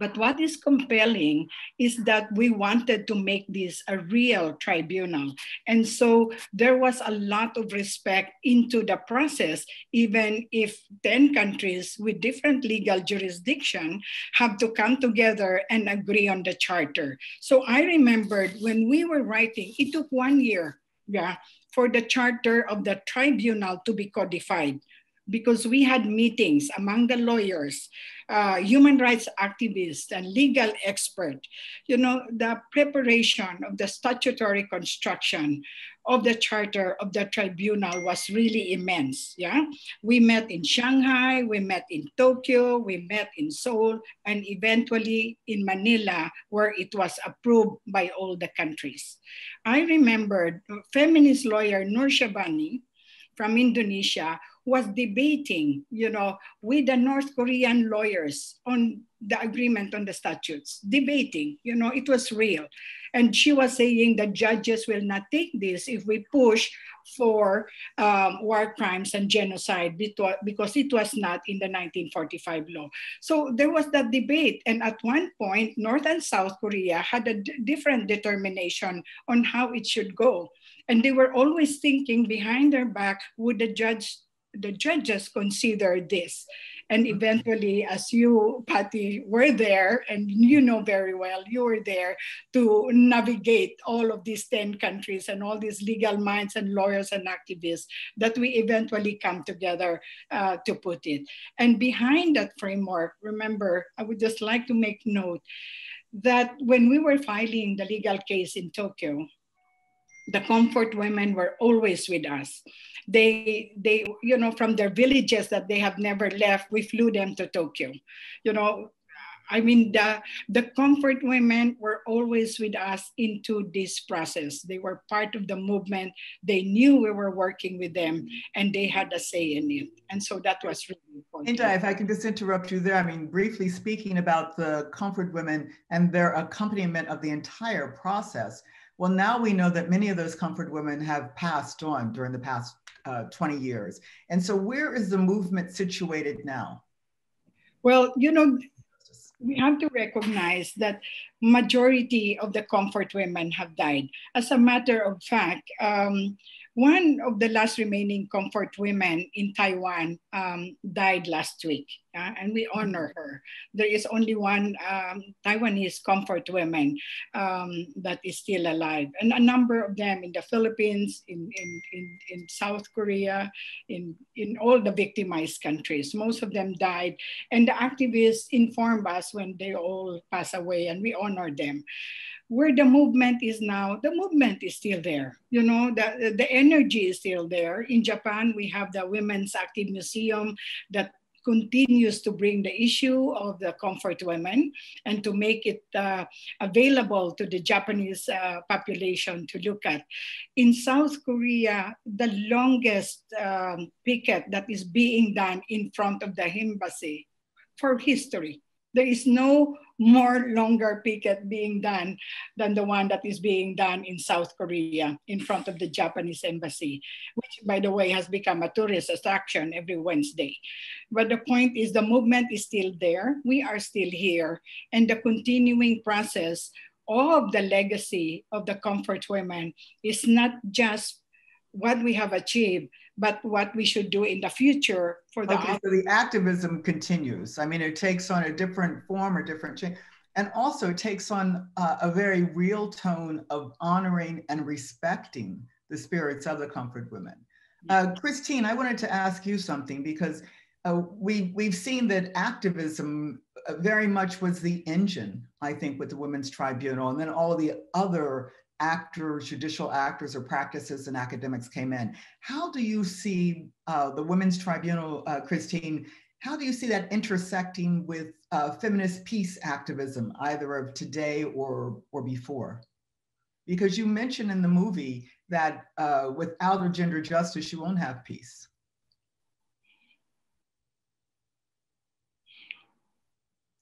But what is compelling is that we wanted to make this a real tribunal. And so there was a lot of respect into the process, even if 10 countries with different legal jurisdiction have to come together and agree on the charter. So I remembered when we were writing, it took one year yeah, for the charter of the tribunal to be codified because we had meetings among the lawyers, uh, human rights activists, and legal experts. You know, the preparation of the statutory construction of the charter of the tribunal was really immense. Yeah, we met in Shanghai, we met in Tokyo, we met in Seoul, and eventually in Manila, where it was approved by all the countries. I remembered feminist lawyer Nursyahbani from Indonesia was debating, you know, with the North Korean lawyers on the agreement on the statutes, debating, you know, it was real. And she was saying the judges will not take this if we push for um, war crimes and genocide because it was not in the 1945 law. So there was that debate. And at one point, North and South Korea had a different determination on how it should go. And they were always thinking behind their back, would the judge the judges consider this. And mm-hmm. eventually, as you, Patty, were there, and you know very well, you were there to navigate all of these 10 countries and all these legal minds and lawyers and activists, that we eventually come together uh, to put it. And behind that framework, remember, I would just like to make note that when we were filing the legal case in Tokyo, the comfort women were always with us. They they you know from their villages that they have never left we flew them to tokyo. You know i mean the the comfort women were always with us into this process. They were part of the movement. They knew we were working with them and they had a say in it. And so that was really important. Inda, if i can just interrupt you there i mean briefly speaking about the comfort women and their accompaniment of the entire process well, now we know that many of those comfort women have passed on during the past uh, 20 years. And so where is the movement situated now? Well, you know, we have to recognize that majority of the comfort women have died. As a matter of fact, um, one of the last remaining comfort women in Taiwan um, died last week. uh, and we honor her. There is only one um, Taiwanese comfort women um, that is still alive, and a number of them in the Philippines, in, in, in, in South Korea, in, in all the victimized countries. Most of them died, and the activists informed us when they all pass away, and we honor them where the movement is now, the movement is still there. You know, the, the energy is still there. In Japan, we have the Women's Active Museum that continues to bring the issue of the comfort women and to make it uh, available to the Japanese uh, population to look at. In South Korea, the longest um, picket that is being done in front of the embassy for history. There is no more longer picket being done than the one that is being done in South Korea in front of the Japanese embassy, which by the way has become a tourist attraction every Wednesday. But the point is the movement is still there. We are still here and the continuing process of the legacy of the comfort women is not just what we have achieved, but what we should do in the future for the. Okay, so the activism continues. I mean, it takes on a different form or different change, and also takes on uh, a very real tone of honoring and respecting the spirits of the comfort women. Uh, Christine, I wanted to ask you something because uh, we we've seen that activism uh, very much was the engine, I think, with the Women's Tribunal, and then all the other actors, judicial actors or practices and academics came in. How do you see uh, the Women's Tribunal, uh, Christine, how do you see that intersecting with uh, feminist peace activism, either of today or, or before? Because you mentioned in the movie that uh, without a gender justice, you won't have peace.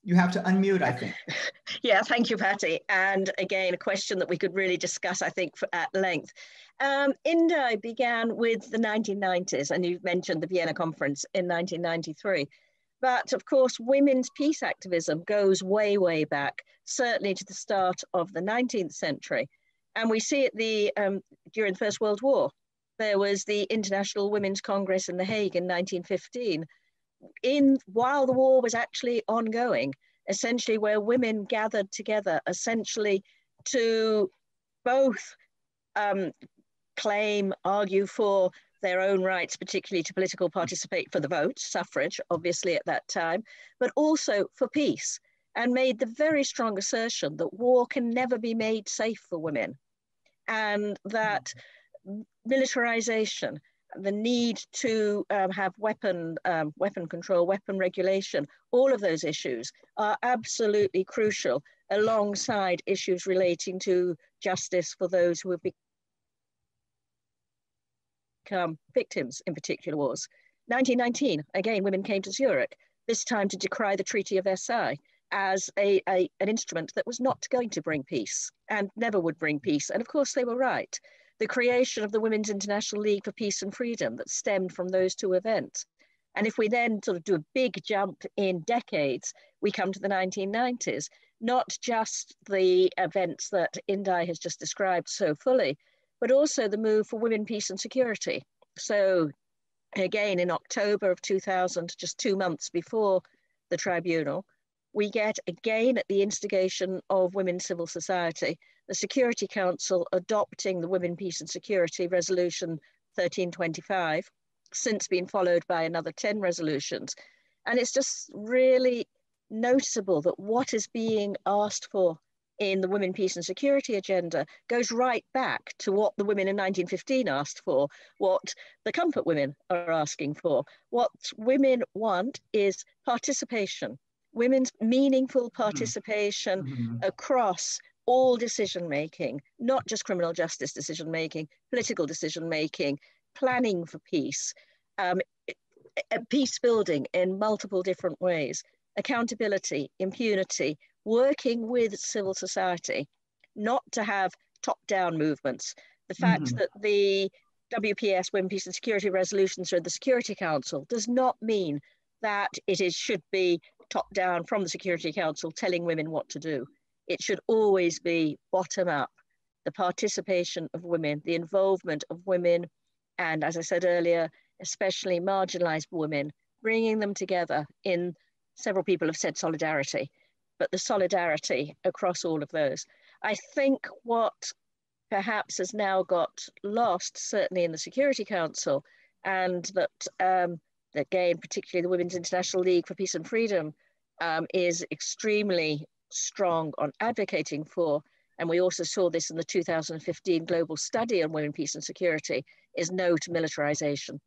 You have to unmute, I think. yeah, thank you, Patty. And again, a question that we could really discuss, I think, for, at length. Um, Indai began with the 1990s, and you've mentioned the Vienna Conference in 1993. But of course, women's peace activism goes way, way back, certainly to the start of the 19th century. And we see it the, um, during the First World War. There was the International Women's Congress in The Hague in 1915, in while the war was actually ongoing, essentially where women gathered together, essentially to both um, claim, argue for their own rights, particularly to political participate for the vote, suffrage, obviously at that time, but also for peace, and made the very strong assertion that war can never be made safe for women, and that militarization the need to um, have weapon um, weapon control, weapon regulation, all of those issues are absolutely crucial alongside issues relating to justice for those who have become victims in particular wars. 1919, again, women came to Zurich, this time to decry the Treaty of Versailles as a, a, an instrument that was not going to bring peace and never would bring peace. And of course, they were right the creation of the Women's International League for Peace and Freedom that stemmed from those two events. And if we then sort of do a big jump in decades, we come to the 1990s, not just the events that Indai has just described so fully, but also the move for women, peace and security. So again, in October of 2000, just two months before the tribunal, we get again at the instigation of women civil society, the Security Council adopting the Women, Peace and Security Resolution 1325, since been followed by another 10 resolutions. And it's just really noticeable that what is being asked for in the Women, Peace and Security agenda goes right back to what the women in 1915 asked for, what the comfort women are asking for. What women want is participation, women's meaningful mm-hmm. participation mm-hmm. across all decision making, not just criminal justice decision making, political decision making, planning for peace, um, peace building in multiple different ways, accountability, impunity, working with civil society, not to have top down movements. The fact mm-hmm. that the WPS, Women, Peace and Security resolutions are the Security Council, does not mean that it is, should be top down from the Security Council telling women what to do. It should always be bottom up, the participation of women, the involvement of women, and as I said earlier, especially marginalized women bringing them together in several people have said solidarity, but the solidarity across all of those. I think what perhaps has now got lost, certainly in the Security Council, and that um, again, particularly the Women's International League for Peace and Freedom, um, is extremely strong on advocating for, and we also saw this in the 2015 Global Study on Women, Peace and Security, is no to militarization.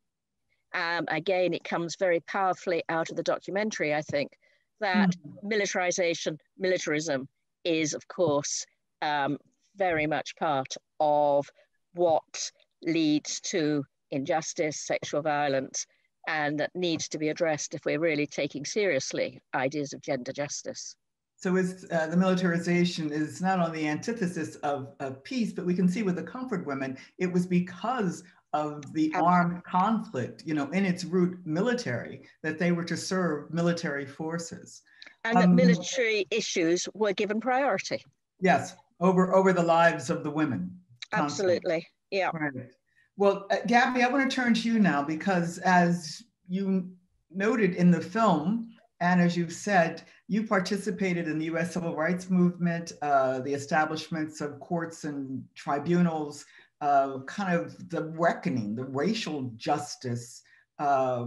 Um, again, it comes very powerfully out of the documentary, I think, that mm-hmm. militarization, militarism is, of course, um, very much part of what leads to injustice, sexual violence, and that needs to be addressed if we're really taking seriously ideas of gender justice. So it's, uh, the militarization is not only the antithesis of, of peace, but we can see with the comfort women, it was because of the armed conflict, you know, in its root military, that they were to serve military forces. And um, that military issues were given priority. Yes, over, over the lives of the women. Absolutely, yeah. Right. Well, uh, Gabby, I want to turn to you now because as you noted in the film, and as you've said, you participated in the US Civil Rights Movement, uh, the establishments of courts and tribunals, uh, kind of the reckoning, the racial justice uh,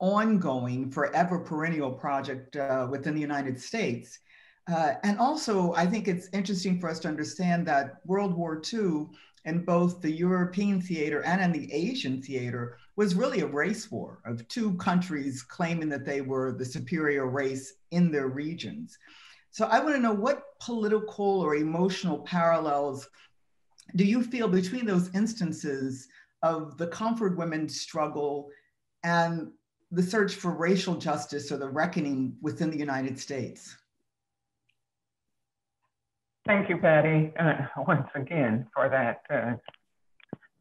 ongoing, forever perennial project uh, within the United States. Uh, and also, I think it's interesting for us to understand that World War II in both the European theater and in the Asian theater was really a race war of two countries claiming that they were the superior race in their regions. So I want to know what political or emotional parallels do you feel between those instances of the comfort women struggle and the search for racial justice or the reckoning within the United States? Thank you, Patty, uh, once again for that, uh,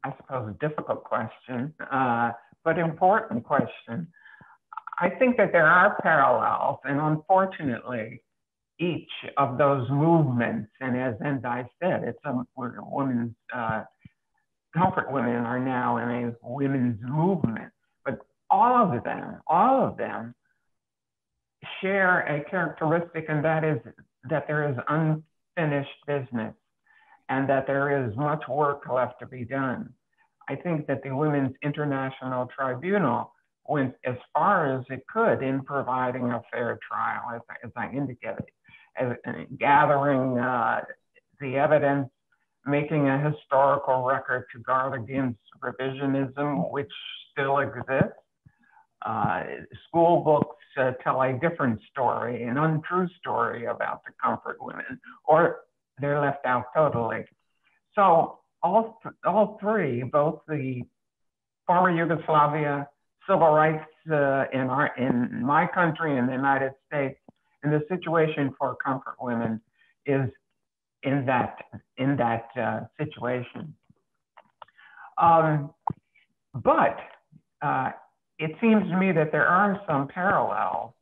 I suppose, a difficult question, uh, but important question. I think that there are parallels, and unfortunately, each of those movements, and as Indai said, it's a women's, uh, comfort women are now in a women's movement, but all of them, all of them share a characteristic, and that is that there is unfinished business and that there is much work left to be done. I think that the Women's International Tribunal went as far as it could in providing a fair trial, as, as I indicated, as, uh, gathering uh, the evidence, making a historical record to guard against revisionism, which still exists. Uh, school books uh, tell a different story, an untrue story about the comfort women, or they're left out totally. So all, all three, both the former Yugoslavia, civil rights uh, in, our, in my country, in the United States, and the situation for comfort women is in that, in that uh, situation. Um, but uh, it seems to me that there are some parallels.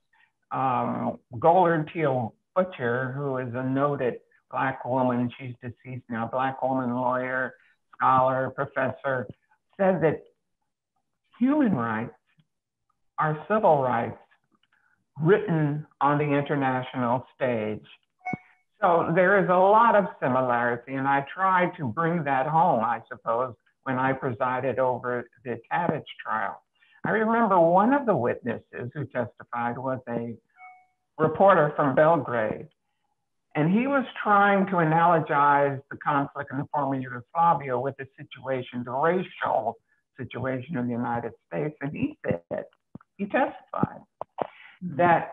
Um, Goler Teal Butcher, who is a noted Black woman, she's deceased now, Black woman lawyer, scholar, professor, said that human rights are civil rights written on the international stage. So there is a lot of similarity, and I tried to bring that home, I suppose, when I presided over the Tadić trial. I remember one of the witnesses who testified was a reporter from Belgrade. And he was trying to analogize the conflict in the former Yugoslavia with the situation, the racial situation in the United States. And he said, he testified that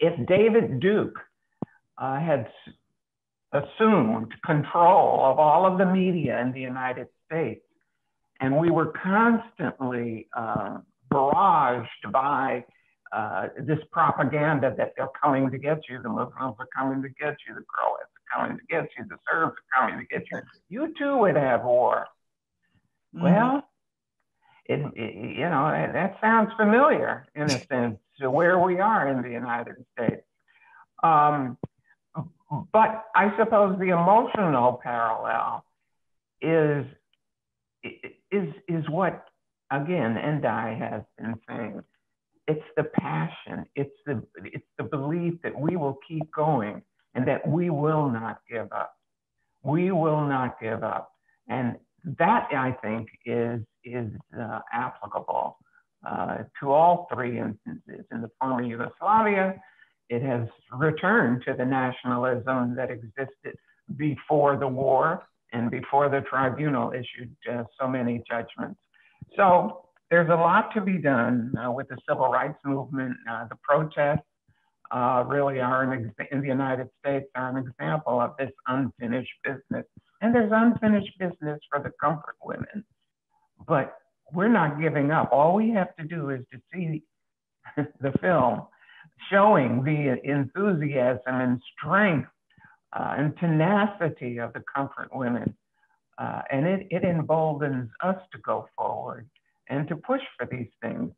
if David Duke uh, had assumed control of all of the media in the United States, and we were constantly uh, barraged by uh, this propaganda that they're coming to get you, the Muslims are coming to get you, the Croats are coming to get you, the Serbs are coming to get you. You too would have war. Mm-hmm. Well, it, it, you know that sounds familiar in a sense to where we are in the United States. Um, but I suppose the emotional parallel is is is what again Indai has been saying. It's the passion, it's the, it's the belief that we will keep going and that we will not give up. We will not give up. And that, I think, is, is uh, applicable uh, to all three instances. In the former Yugoslavia, it has returned to the nationalism that existed before the war and before the tribunal issued uh, so many judgments. So there's a lot to be done uh, with the civil rights movement. Uh, the protests uh, really are an in the United States are an example of this unfinished business. And there's unfinished business for the comfort women. But we're not giving up. All we have to do is to see the film showing the enthusiasm and strength uh, and tenacity of the comfort women. Uh, and it, it emboldens us to go forward and to push for these things.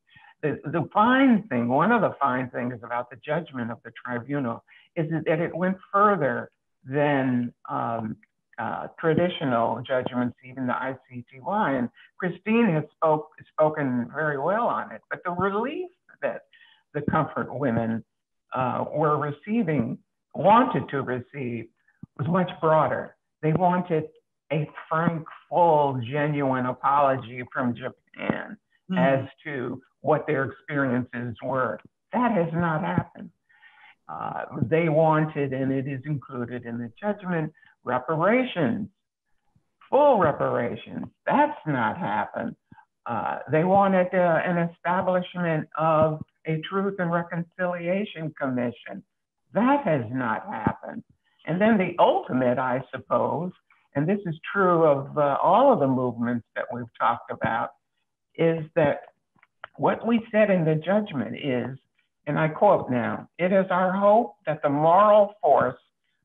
The, the fine thing, one of the fine things about the judgment of the tribunal is that it went further than um, uh, traditional judgments, even the ICTY. And Christine has spoke, spoken very well on it. But the relief that the comfort women uh, were receiving, wanted to receive, was much broader. They wanted a frank, full, genuine apology from Japan mm-hmm. as to what their experiences were. That has not happened. Uh, they wanted, and it is included in the judgment, reparations, full reparations. That's not happened. Uh, they wanted uh, an establishment of a Truth and Reconciliation Commission. That has not happened. And then the ultimate, I suppose, and this is true of uh, all of the movements that we've talked about, is that what we said in the judgment is, and I quote now, it is our hope that the moral force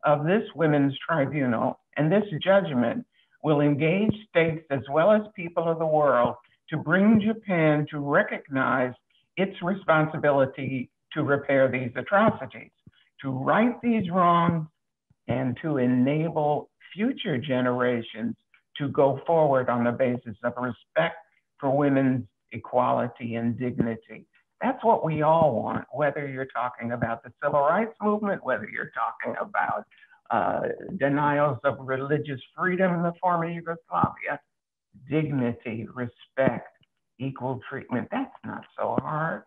of this women's tribunal and this judgment will engage states as well as people of the world to bring Japan to recognize its responsibility to repair these atrocities, to right these wrongs, and to enable future generations to go forward on the basis of respect for women's equality and dignity. That's what we all want, whether you're talking about the civil rights movement, whether you're talking about uh, denials of religious freedom in the former Yugoslavia, dignity, respect, equal treatment. That's not so hard.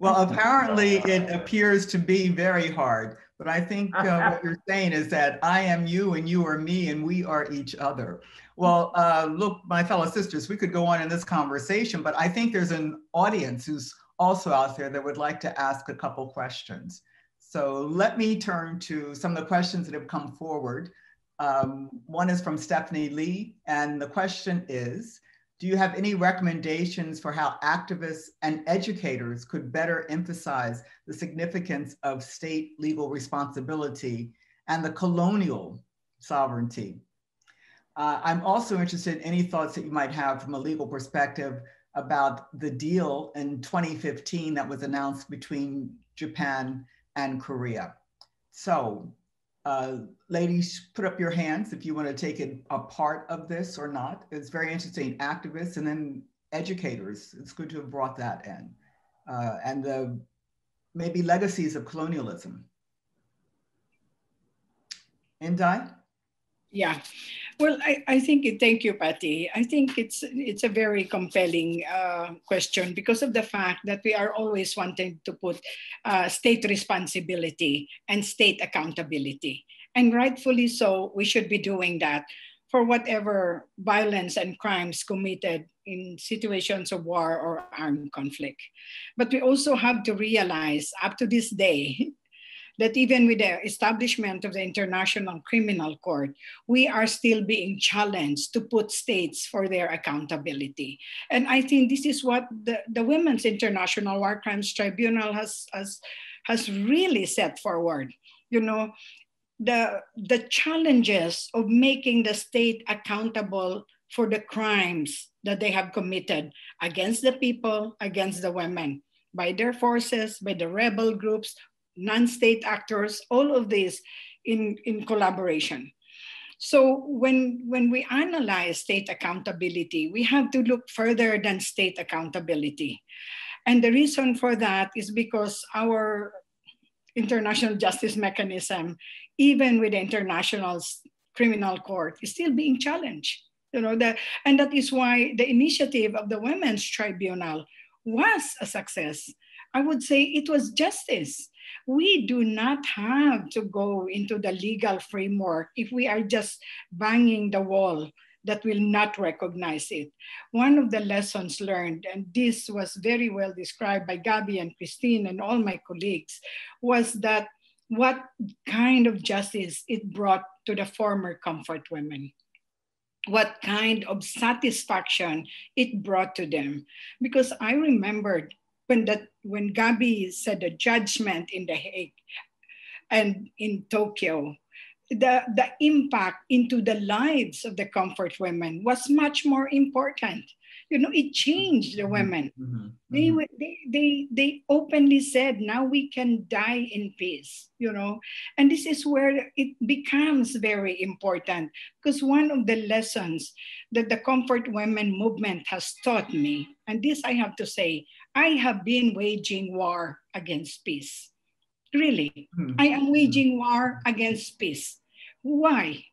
Well, apparently it appears to be very hard, but I think uh, what you're saying is that I am you and you are me and we are each other. Well, uh, look, my fellow sisters, we could go on in this conversation, but I think there's an audience who's also out there that would like to ask a couple questions. So let me turn to some of the questions that have come forward. Um, one is from Stephanie Lee, and the question is, do you have any recommendations for how activists and educators could better emphasize the significance of state legal responsibility and the colonial sovereignty? Uh, I'm also interested in any thoughts that you might have from a legal perspective about the deal in 2015 that was announced between Japan and Korea. So, uh, ladies, put up your hands if you want to take it a part of this or not. It's very interesting. Activists and then educators. It's good to have brought that in. Uh, and the maybe legacies of colonialism. Indai? Yeah. Well, I, I think it, thank you, Patty. I think it's it's a very compelling uh, question because of the fact that we are always wanting to put uh, state responsibility and state accountability, and rightfully so. We should be doing that for whatever violence and crimes committed in situations of war or armed conflict. But we also have to realize, up to this day, that even with the establishment of the International Criminal Court, we are still being challenged to put states for their accountability. And I think this is what the, the Women's International War Crimes Tribunal has, has, has really set forward. You know, the, the challenges of making the state accountable for the crimes that they have committed against the people, against the women, by their forces, by the rebel groups, non-state actors, all of this in, in collaboration. So when, when we analyze state accountability, we have to look further than state accountability. And the reason for that is because our international justice mechanism, even with the international criminal court, is still being challenged. You know, that, and that is why the initiative of the Women's Tribunal was a success. I would say it was justice. We do not have to go into the legal framework if we are just banging the wall that will not recognize it. One of the lessons learned, and this was very well described by Gabby and Christine and all my colleagues, was that what kind of justice it brought to the former comfort women what kind of satisfaction it brought to them because i remembered when that when Gabby said the judgment in the Hague and in Tokyo, the, the impact into the lives of the comfort women was much more important. You know, it changed the women. Mm-hmm. They, they, they, they openly said, now we can die in peace, you know. And this is where it becomes very important because one of the lessons that the comfort women movement has taught me, and this I have to say, I have been waging war against peace. Really, mm-hmm. I am waging war against peace. Why?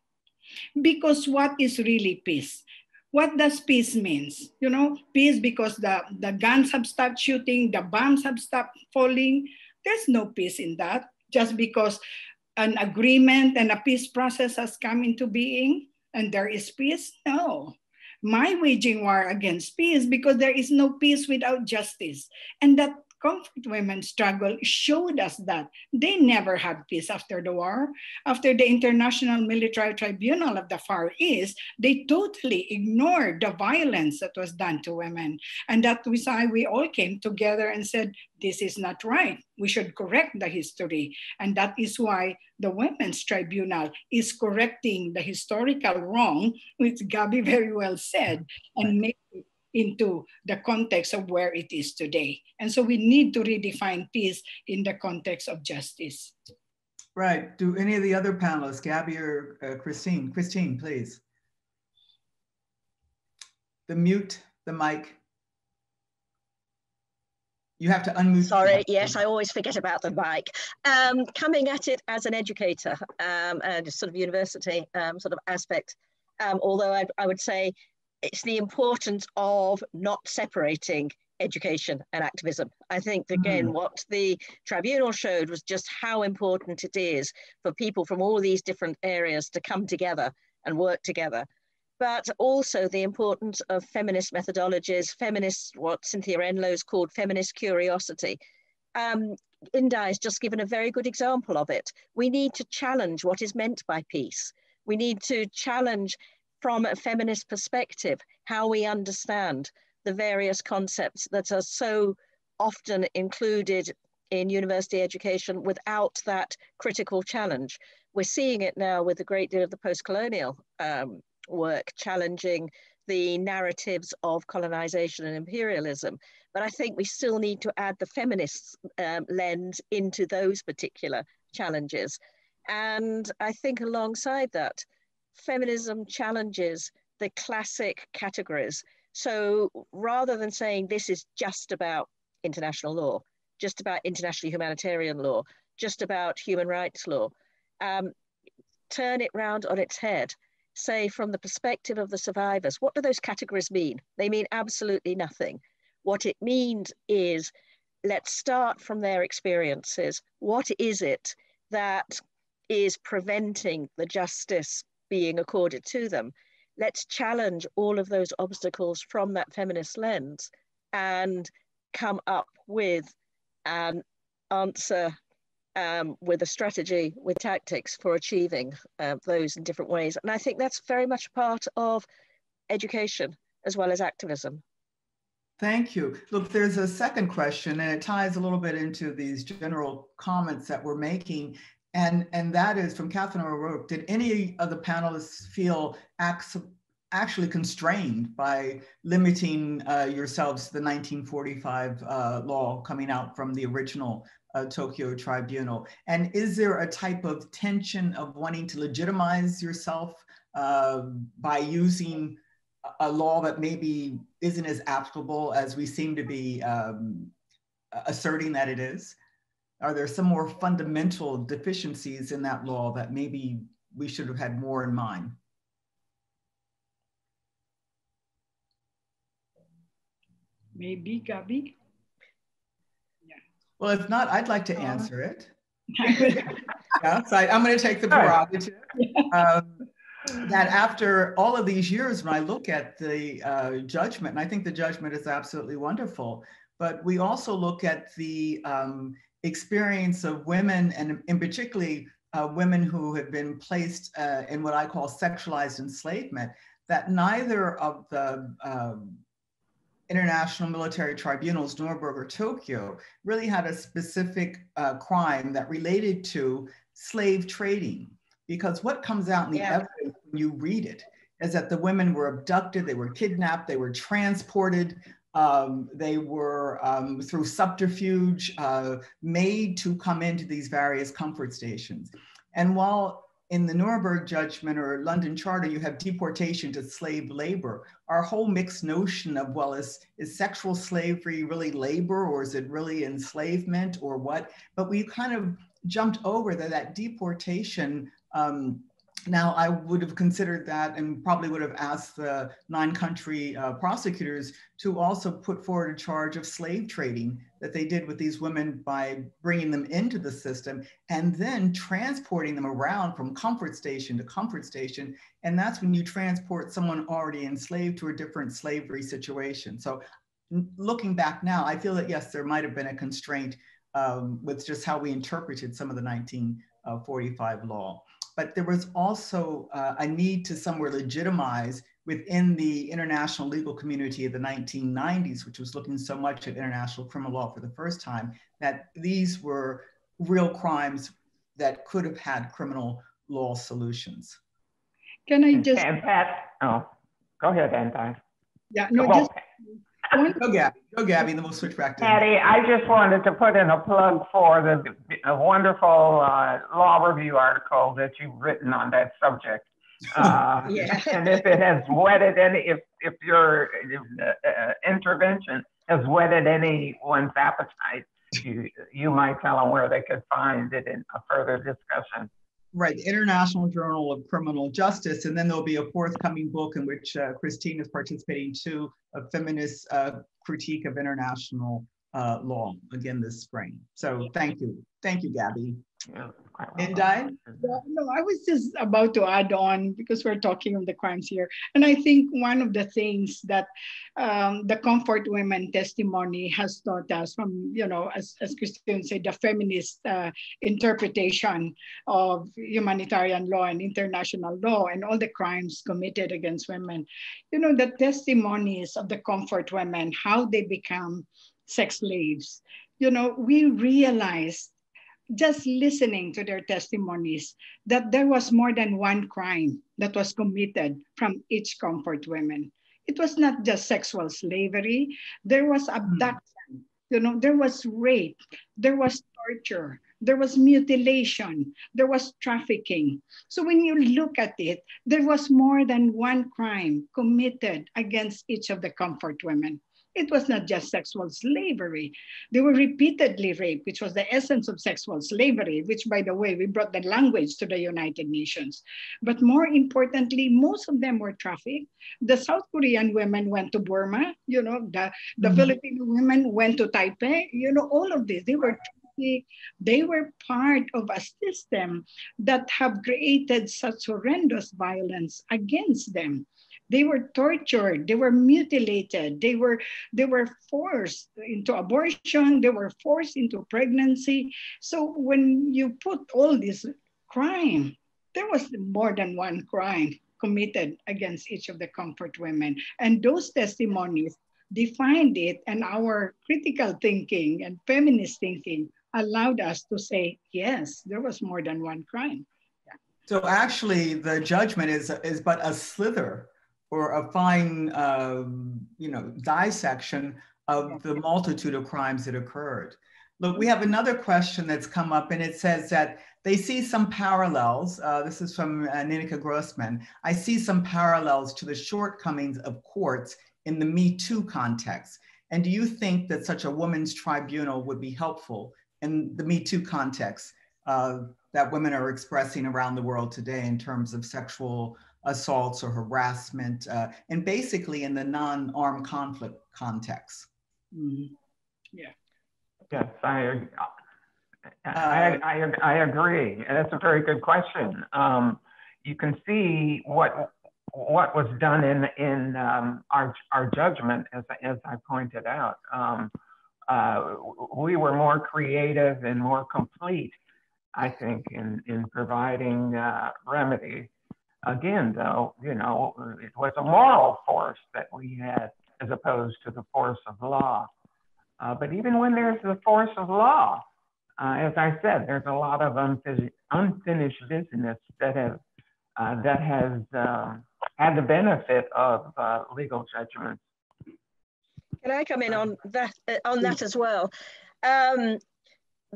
Because what is really peace? What does peace means? You know, peace because the, the guns have stopped shooting, the bombs have stopped falling. There's no peace in that. Just because an agreement and a peace process has come into being and there is peace? No my waging war against peace because there is no peace without justice. And that comfort women struggle showed us that they never had peace after the war. After the International Military Tribunal of the Far East, they totally ignored the violence that was done to women. And that was why we all came together and said, this is not right. We should correct the history. And that is why the Women's Tribunal is correcting the historical wrong, which Gabby very well said, and make into the context of where it is today. And so we need to redefine peace in the context of justice. Right. Do any of the other panelists, Gabby or uh, Christine? Christine, please. The mute, the mic. You have to unmute. Sorry, yes, I always forget about the mic. Um, coming at it as an educator um, and sort of university um, sort of aspect, um, although I, I would say it's the importance of not separating education and activism. I think, again, mm. what the tribunal showed was just how important it is for people from all these different areas to come together and work together. But also the importance of feminist methodologies, feminist, what Cynthia Enloe's called feminist curiosity. Um, Indai has just given a very good example of it. We need to challenge what is meant by peace. We need to challenge from a feminist perspective how we understand the various concepts that are so often included in university education without that critical challenge. We're seeing it now with a great deal of the post-colonial um, work challenging the narratives of colonization and imperialism. But I think we still need to add the feminist um, lens into those particular challenges. And I think alongside that, feminism challenges the classic categories. So rather than saying this is just about international law, just about international humanitarian law, just about human rights law, um, turn it round on its head. Say, from the perspective of the survivors, what do those categories mean? They mean absolutely nothing. What it means is let's start from their experiences. What is it that is preventing the justice being accorded to them. Let's challenge all of those obstacles from that feminist lens and come up with an answer um, with a strategy, with tactics for achieving uh, those in different ways. And I think that's very much part of education as well as activism. Thank you. Look, there's a second question, and it ties a little bit into these general comments that we're making. And, and that is from Catherine O'Rourke. Did any of the panelists feel actually constrained by limiting uh, yourselves to the 1945 uh, law coming out from the original uh, Tokyo Tribunal? And is there a type of tension of wanting to legitimize yourself uh, by using a law that maybe isn't as applicable as we seem to be um, asserting that it is? Are there some more fundamental deficiencies in that law that maybe we should have had more in mind? Maybe, Gabby? Yeah. Well, if not, I'd like to uh-huh. answer it. yeah, so I, am going to take the prerogative. Um, that after all of these years, when I look at the uh, judgment, and I think the judgment is absolutely wonderful, but we also look at the um, experience of women, and in particularly uh, women who have been placed uh, in what I call sexualized enslavement, that neither of the um, international military tribunals, Nuremberg or Tokyo, really had a specific uh, crime that related to slave trading. Because what comes out in the yeah. evidence when you read it is that the women were abducted, they were kidnapped, they were transported, um, they were um, through subterfuge uh, made to come into these various comfort stations. And while in the Nuremberg judgment or London Charter, you have deportation to slave labor. Our whole mixed notion of, well, is, is sexual slavery really labor or is it really enslavement or what? But we kind of jumped over that, that deportation um, now, I would have considered that and probably would have asked the nine country uh, prosecutors to also put forward a charge of slave trading that they did with these women by bringing them into the system and then transporting them around from comfort station to comfort station. And that's when you transport someone already enslaved to a different slavery situation. So, looking back now, I feel that yes, there might have been a constraint um, with just how we interpreted some of the 1945 uh, law but there was also uh, a need to somewhere legitimize within the international legal community of the 1990s, which was looking so much at international criminal law for the first time, that these were real crimes that could have had criminal law solutions. Can I just? And Pat, oh, go ahead, Anton. Yeah, no, just Go Gabby. Go Gabby, the most switch back to Patty, I just wanted to put in a plug for the wonderful uh, law review article that you've written on that subject. Uh, yeah. and if it has whetted any, if, if your uh, uh, intervention has whetted anyone's appetite, you, you might tell them where they could find it in a further discussion right, the International Journal of Criminal Justice, and then there'll be a forthcoming book in which uh, Christine is participating too, a feminist uh, critique of international uh, law again this spring. So thank you. Thank you, Gabby. Yeah. Indai? No, I was just about to add on because we're talking of the crimes here. And I think one of the things that um, the Comfort Women testimony has taught us from, you know, as, as Christine said, the feminist uh, interpretation of humanitarian law and international law and all the crimes committed against women. You know, the testimonies of the Comfort Women, how they become sex slaves. You know, we realized just listening to their testimonies that there was more than one crime that was committed from each comfort women. It was not just sexual slavery, there was hmm. abduction, you know, there was rape, there was torture, there was mutilation, there was trafficking. So when you look at it, there was more than one crime committed against each of the comfort women. It was not just sexual slavery. They were repeatedly raped, which was the essence of sexual slavery, which, by the way, we brought the language to the United Nations. But more importantly, most of them were trafficked. The South Korean women went to Burma, you know, the, the mm-hmm. Filipino women went to Taipei, you know, all of this. They were they were part of a system that have created such horrendous violence against them they were tortured. They were mutilated. They were they were forced into abortion. They were forced into pregnancy. So when you put all this crime there was more than one crime committed against each of the comfort women. And those testimonies defined it and our critical thinking and feminist thinking allowed us to say yes there was more than one crime. So actually the judgment is is but a slither or a fine, uh, you know, dissection of the multitude of crimes that occurred. Look, we have another question that's come up, and it says that they see some parallels. Uh, this is from uh, Nienke Grossman. I see some parallels to the shortcomings of courts in the Me Too context. And do you think that such a women's tribunal would be helpful in the Me Too context uh, that women are expressing around the world today in terms of sexual assaults or harassment, uh, and basically in the non armed conflict context? Mm-hmm. Yeah. Yes, I, I, I, I, agree. That's a very good question. Um, you can see what what was done in in um, our our judgment, as as I pointed out. Um, uh, we were more creative and more complete, I think, in in providing uh, remedy. Again, though, you know, it was a moral force that we had as opposed to the force of law. Uh, but even when there's the force of law, uh, as I said, there's a lot of unfinished, unfinished business that have uh, that has um, had the benefit of uh, legal judgments. Can I come in on that uh, on that as well? Um,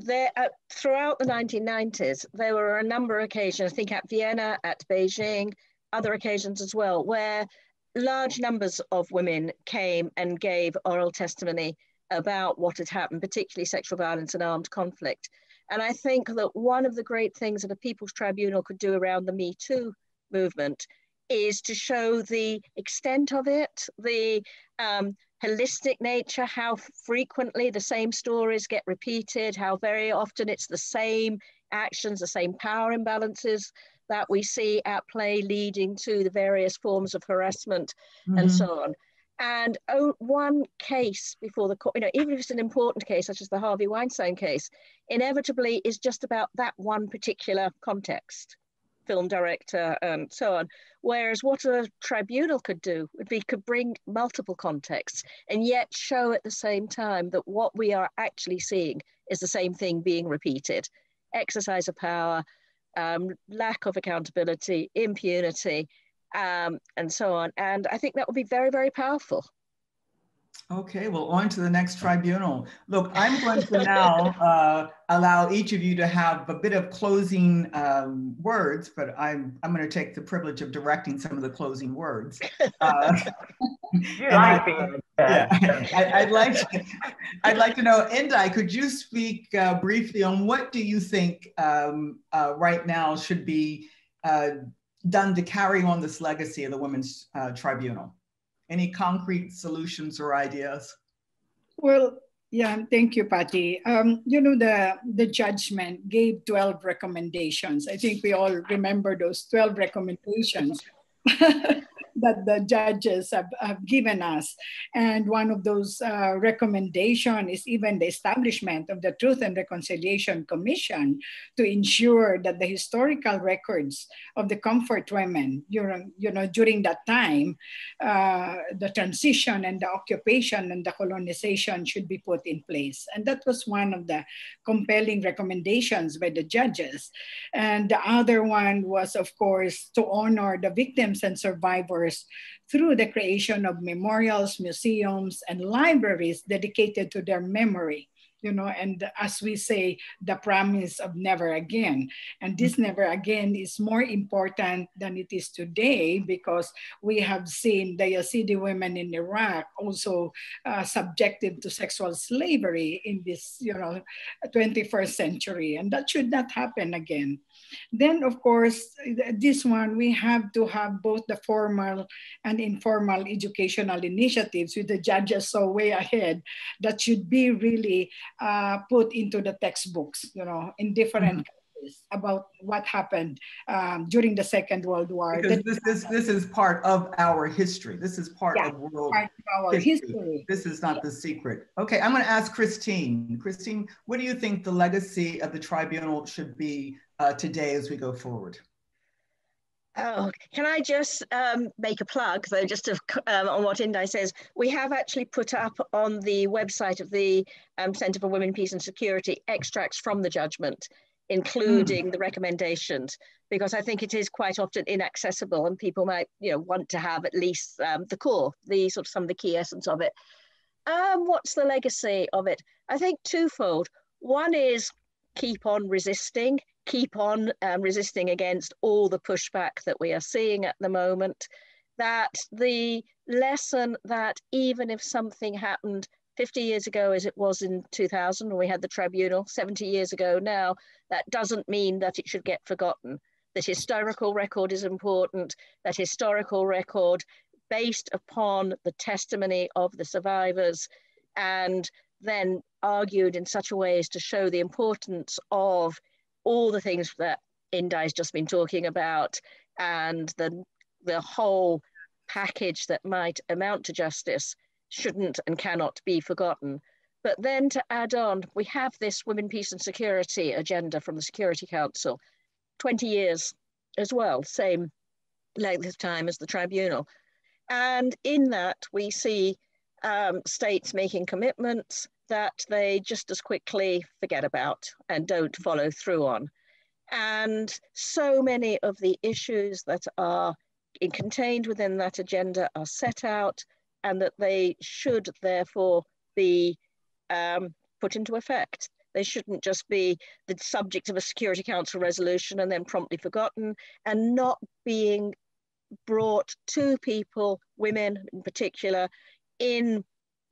there, uh, throughout the 1990s, there were a number of occasions, I think at Vienna, at Beijing, other occasions as well, where large numbers of women came and gave oral testimony about what had happened, particularly sexual violence and armed conflict. And I think that one of the great things that a People's Tribunal could do around the Me Too movement is to show the extent of it, the um, holistic nature, how frequently the same stories get repeated, how very often it's the same actions, the same power imbalances that we see at play leading to the various forms of harassment mm-hmm. and so on. And oh, one case before the court, you know, even if it's an important case, such as the Harvey Weinstein case, inevitably is just about that one particular context, film director and so on. Whereas what a tribunal could do would be could bring multiple contexts and yet show at the same time that what we are actually seeing is the same thing being repeated. Exercise of power, um, lack of accountability, impunity, um, and so on. And I think that would be very, very powerful. Okay, well, on to the next tribunal. Look, I'm going to now uh, allow each of you to have a bit of closing um, words, but I'm, I'm going to take the privilege of directing some of the closing words. Uh, I, yeah, I, would like to, I'd like to know, Indai, could you speak uh, briefly on what do you think um, uh, right now should be uh, done to carry on this legacy of the Women's uh, Tribunal? Any concrete solutions or ideas? Well, yeah, thank you, Patty. Um, you know, the, the judgment gave 12 recommendations. I think we all remember those 12 recommendations. that the judges have, have given us. And one of those uh, recommendations is even the establishment of the Truth and Reconciliation Commission to ensure that the historical records of the comfort women during, you know, during that time, uh, the transition and the occupation and the colonization should be put in place. And that was one of the compelling recommendations by the judges. And the other one was, of course, to honor the victims and survivors through the creation of memorials, museums, and libraries dedicated to their memory you know, and as we say, the promise of never again. And this mm-hmm. never again is more important than it is today because we have seen the Yazidi women in Iraq also uh, subjected to sexual slavery in this, you know, 21st century. And that should not happen again. Then, of course, this one, we have to have both the formal and informal educational initiatives with the judges so way ahead that should be really uh, put into the textbooks, you know, in different mm-hmm about what happened um, during the Second World War. Because this, this, this is part of our history. This is part yeah, of world part of our history. history. This is not yeah. the secret. Okay, I'm going to ask Christine. Christine, what do you think the legacy of the tribunal should be uh, today as we go forward? Oh, can I just um, make a plug though, just to, um, on what Indai says? We have actually put up on the website of the um, Centre for Women, Peace and Security extracts from the judgment, including mm. the recommendations, because I think it is quite often inaccessible and people might, you know, want to have at least um, the core, the sort of some of the key essence of it. Um, what's the legacy of it? I think twofold. One is keep on resisting keep on um, resisting against all the pushback that we are seeing at the moment. That the lesson that even if something happened 50 years ago as it was in 2000 when we had the tribunal, 70 years ago now, that doesn't mean that it should get forgotten. That historical record is important, that historical record based upon the testimony of the survivors and then argued in such a way as to show the importance of all the things that Indai's just been talking about and the, the whole package that might amount to justice shouldn't and cannot be forgotten. But then to add on, we have this Women, Peace and Security agenda from the Security Council, 20 years as well, same length of time as the tribunal. And in that, we see um, states making commitments that they just as quickly forget about and don't follow through on. And so many of the issues that are contained within that agenda are set out and that they should therefore be um, put into effect. They shouldn't just be the subject of a Security Council resolution and then promptly forgotten and not being brought to people, women in particular, in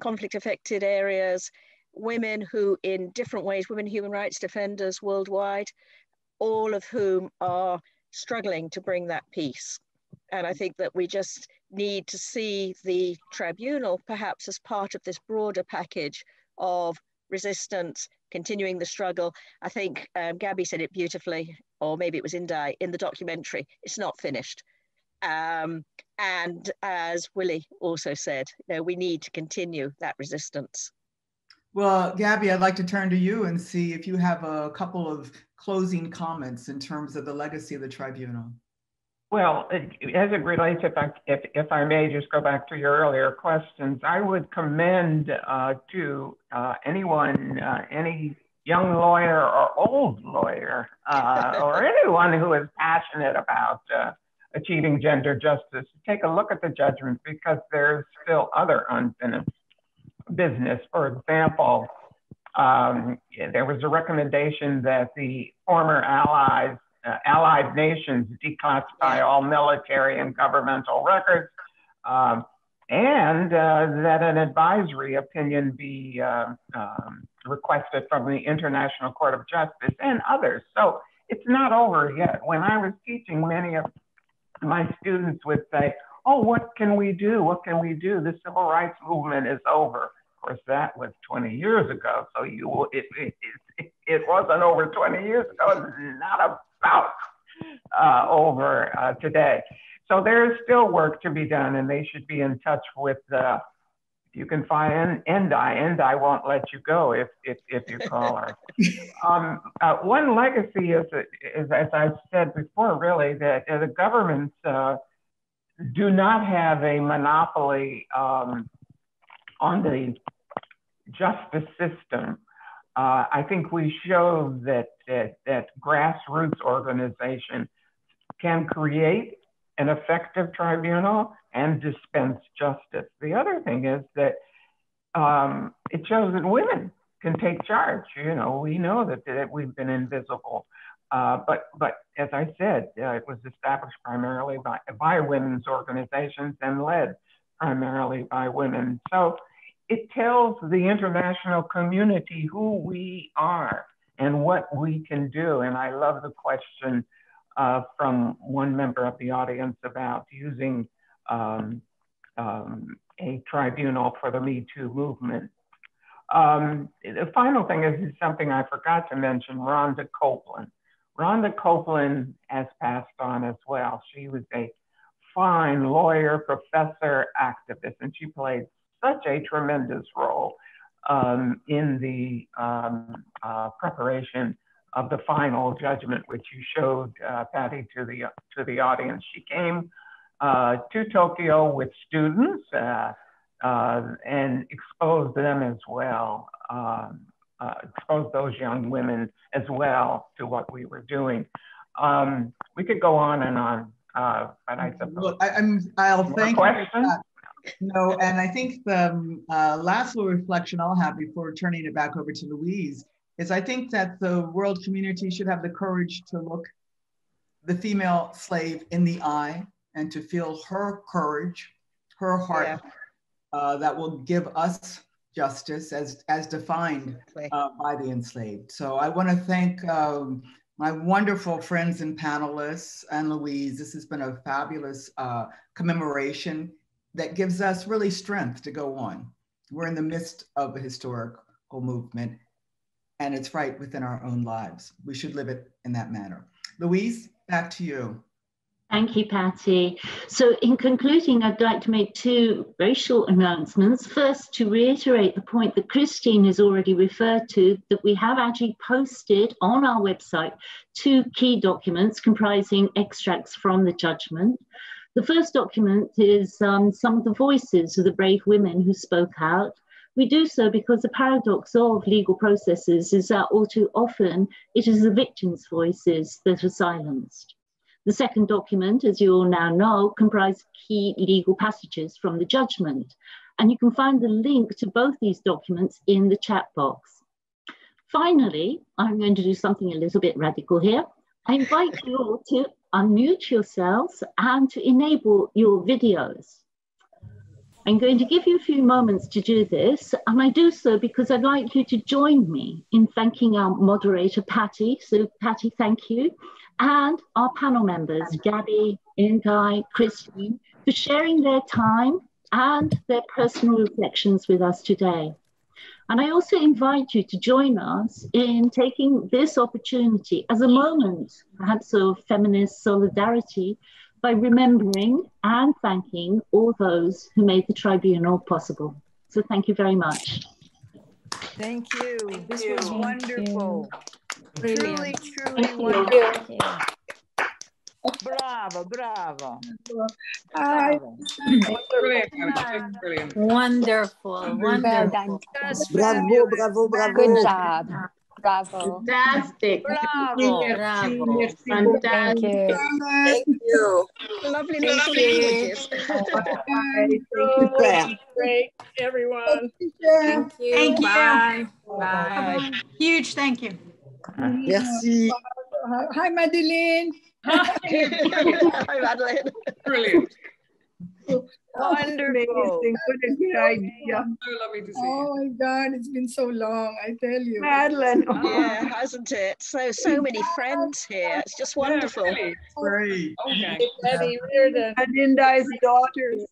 conflict affected areas, women who, in different ways, women human rights defenders worldwide, all of whom are struggling to bring that peace. And I think that we just need to see the tribunal perhaps as part of this broader package of resistance, continuing the struggle. I think um, Gabby said it beautifully, or maybe it was Indai in the documentary. It's not finished. Um, and as Willie also said, you know, we need to continue that resistance. Well, Gabby, I'd like to turn to you and see if you have a couple of closing comments in terms of the legacy of the tribunal. Well, as it relates, if I, if, if I may just go back to your earlier questions, I would commend uh, to uh, anyone, uh, any young lawyer or old lawyer, uh, or anyone who is passionate about uh, achieving gender justice, take a look at the judgment because there's still other unfinished business. For example, um, there was a recommendation that the former allies uh, allied nations declassify all military and governmental records, um, and uh, that an advisory opinion be uh, um, requested from the International Court of Justice and others. So it's not over yet. When I was teaching, many of my students would say, oh, what can we do? What can we do? The civil rights movement is over. Of course, that was 20 years ago. So you, it, it, it, it wasn't over 20 years ago. It's not about uh, over uh, today. So there is still work to be done, and they should be in touch with. Uh, you can find Indai. Indai won't let you go if if, if you call her. um, uh, one legacy is, is, as I said before, really that uh, the governments uh, do not have a monopoly um, on the justice system. Uh, I think we show that, that, that grassroots organization can create an effective tribunal and dispense justice. The other thing is that um, it shows that women can take charge. You know, we know that, that we've been invisible. Uh, but, but as I said, uh, it was established primarily by, by women's organizations and led primarily by women. So it tells the international community who we are and what we can do. And I love the question uh, from one member of the audience about using um, um, a tribunal for the Me Too movement. Um, the final thing is, is something I forgot to mention, Rhonda Copelon. Rhonda Copelon has passed on as well. She was a fine lawyer, professor, activist, and she played such a tremendous role um, in the um, uh, preparation of the final judgment, which you showed, uh, Patty, to the to the audience. She came uh, to Tokyo with students uh, uh, and exposed them as well, um, uh, exposed those young women as well to what we were doing. Um, we could go on and on, but I suppose. Look, I, am I'll thank questions? you. No, and I think the um, uh, last little reflection I'll have before turning it back over to Louise is I think that the world community should have the courage to look the female slave in the eye and to feel her courage, her heart yeah. uh, that will give us justice as, as defined uh, by the enslaved. So I want to thank um, my wonderful friends and panelists and Louise. This has been a fabulous uh, commemoration that gives us really strength to go on. We're in the midst of a historical movement and it's right within our own lives. We should live it in that manner. Louise, back to you. Thank you, Patty. So in concluding, I'd like to make two very short announcements. First, to reiterate the point that Christine has already referred to, that we have actually posted on our website two key documents comprising extracts from the judgment. The first document is um, some of the voices of the brave women who spoke out. We do so because the paradox of legal processes is that all too often it is the victims' voices that are silenced. The second document, as you all now know, comprises key legal passages from the judgment. And you can find the link to both these documents in the chat box. Finally, I'm going to do something a little bit radical here. I invite you all to unmute yourselves and to enable your videos. I'm going to give you a few moments to do this, and I do so because I'd like you to join me in thanking our moderator, Patty. So, Patty, thank you and our panel members, Gabby, Indai, Christine, for sharing their time and their personal reflections with us today. And I also invite you to join us in taking this opportunity as a moment, perhaps of feminist solidarity, by remembering and thanking all those who made the tribunal possible. So thank you very much. Thank you. Thank this you. was wonderful. Brilliant. Truly, truly wonderful. Bravo, bravo. bravo. Brilliant. Wonderful, wonderful. Bravo, bravo, bravo. Good job. Bravo. Fantastic. Bravo. Bravo. Fantastic. Thank you. Thank you. Lovely Thank you. Thank you, Claire. Great, everyone. Thank you. Thank you. Bye. Bye. Huge thank you. Merci. Hi, Madeline. Hi, Madeline. Brilliant. Oh, wonderful. Amazing. What a good idea. So lovely to see Oh my God, it's been so long, I tell you. Madeline. Yeah, hasn't it? So, so many friends here. It's just wonderful. really. Great. Okay. Debbie Reardon. And Indai's daughters.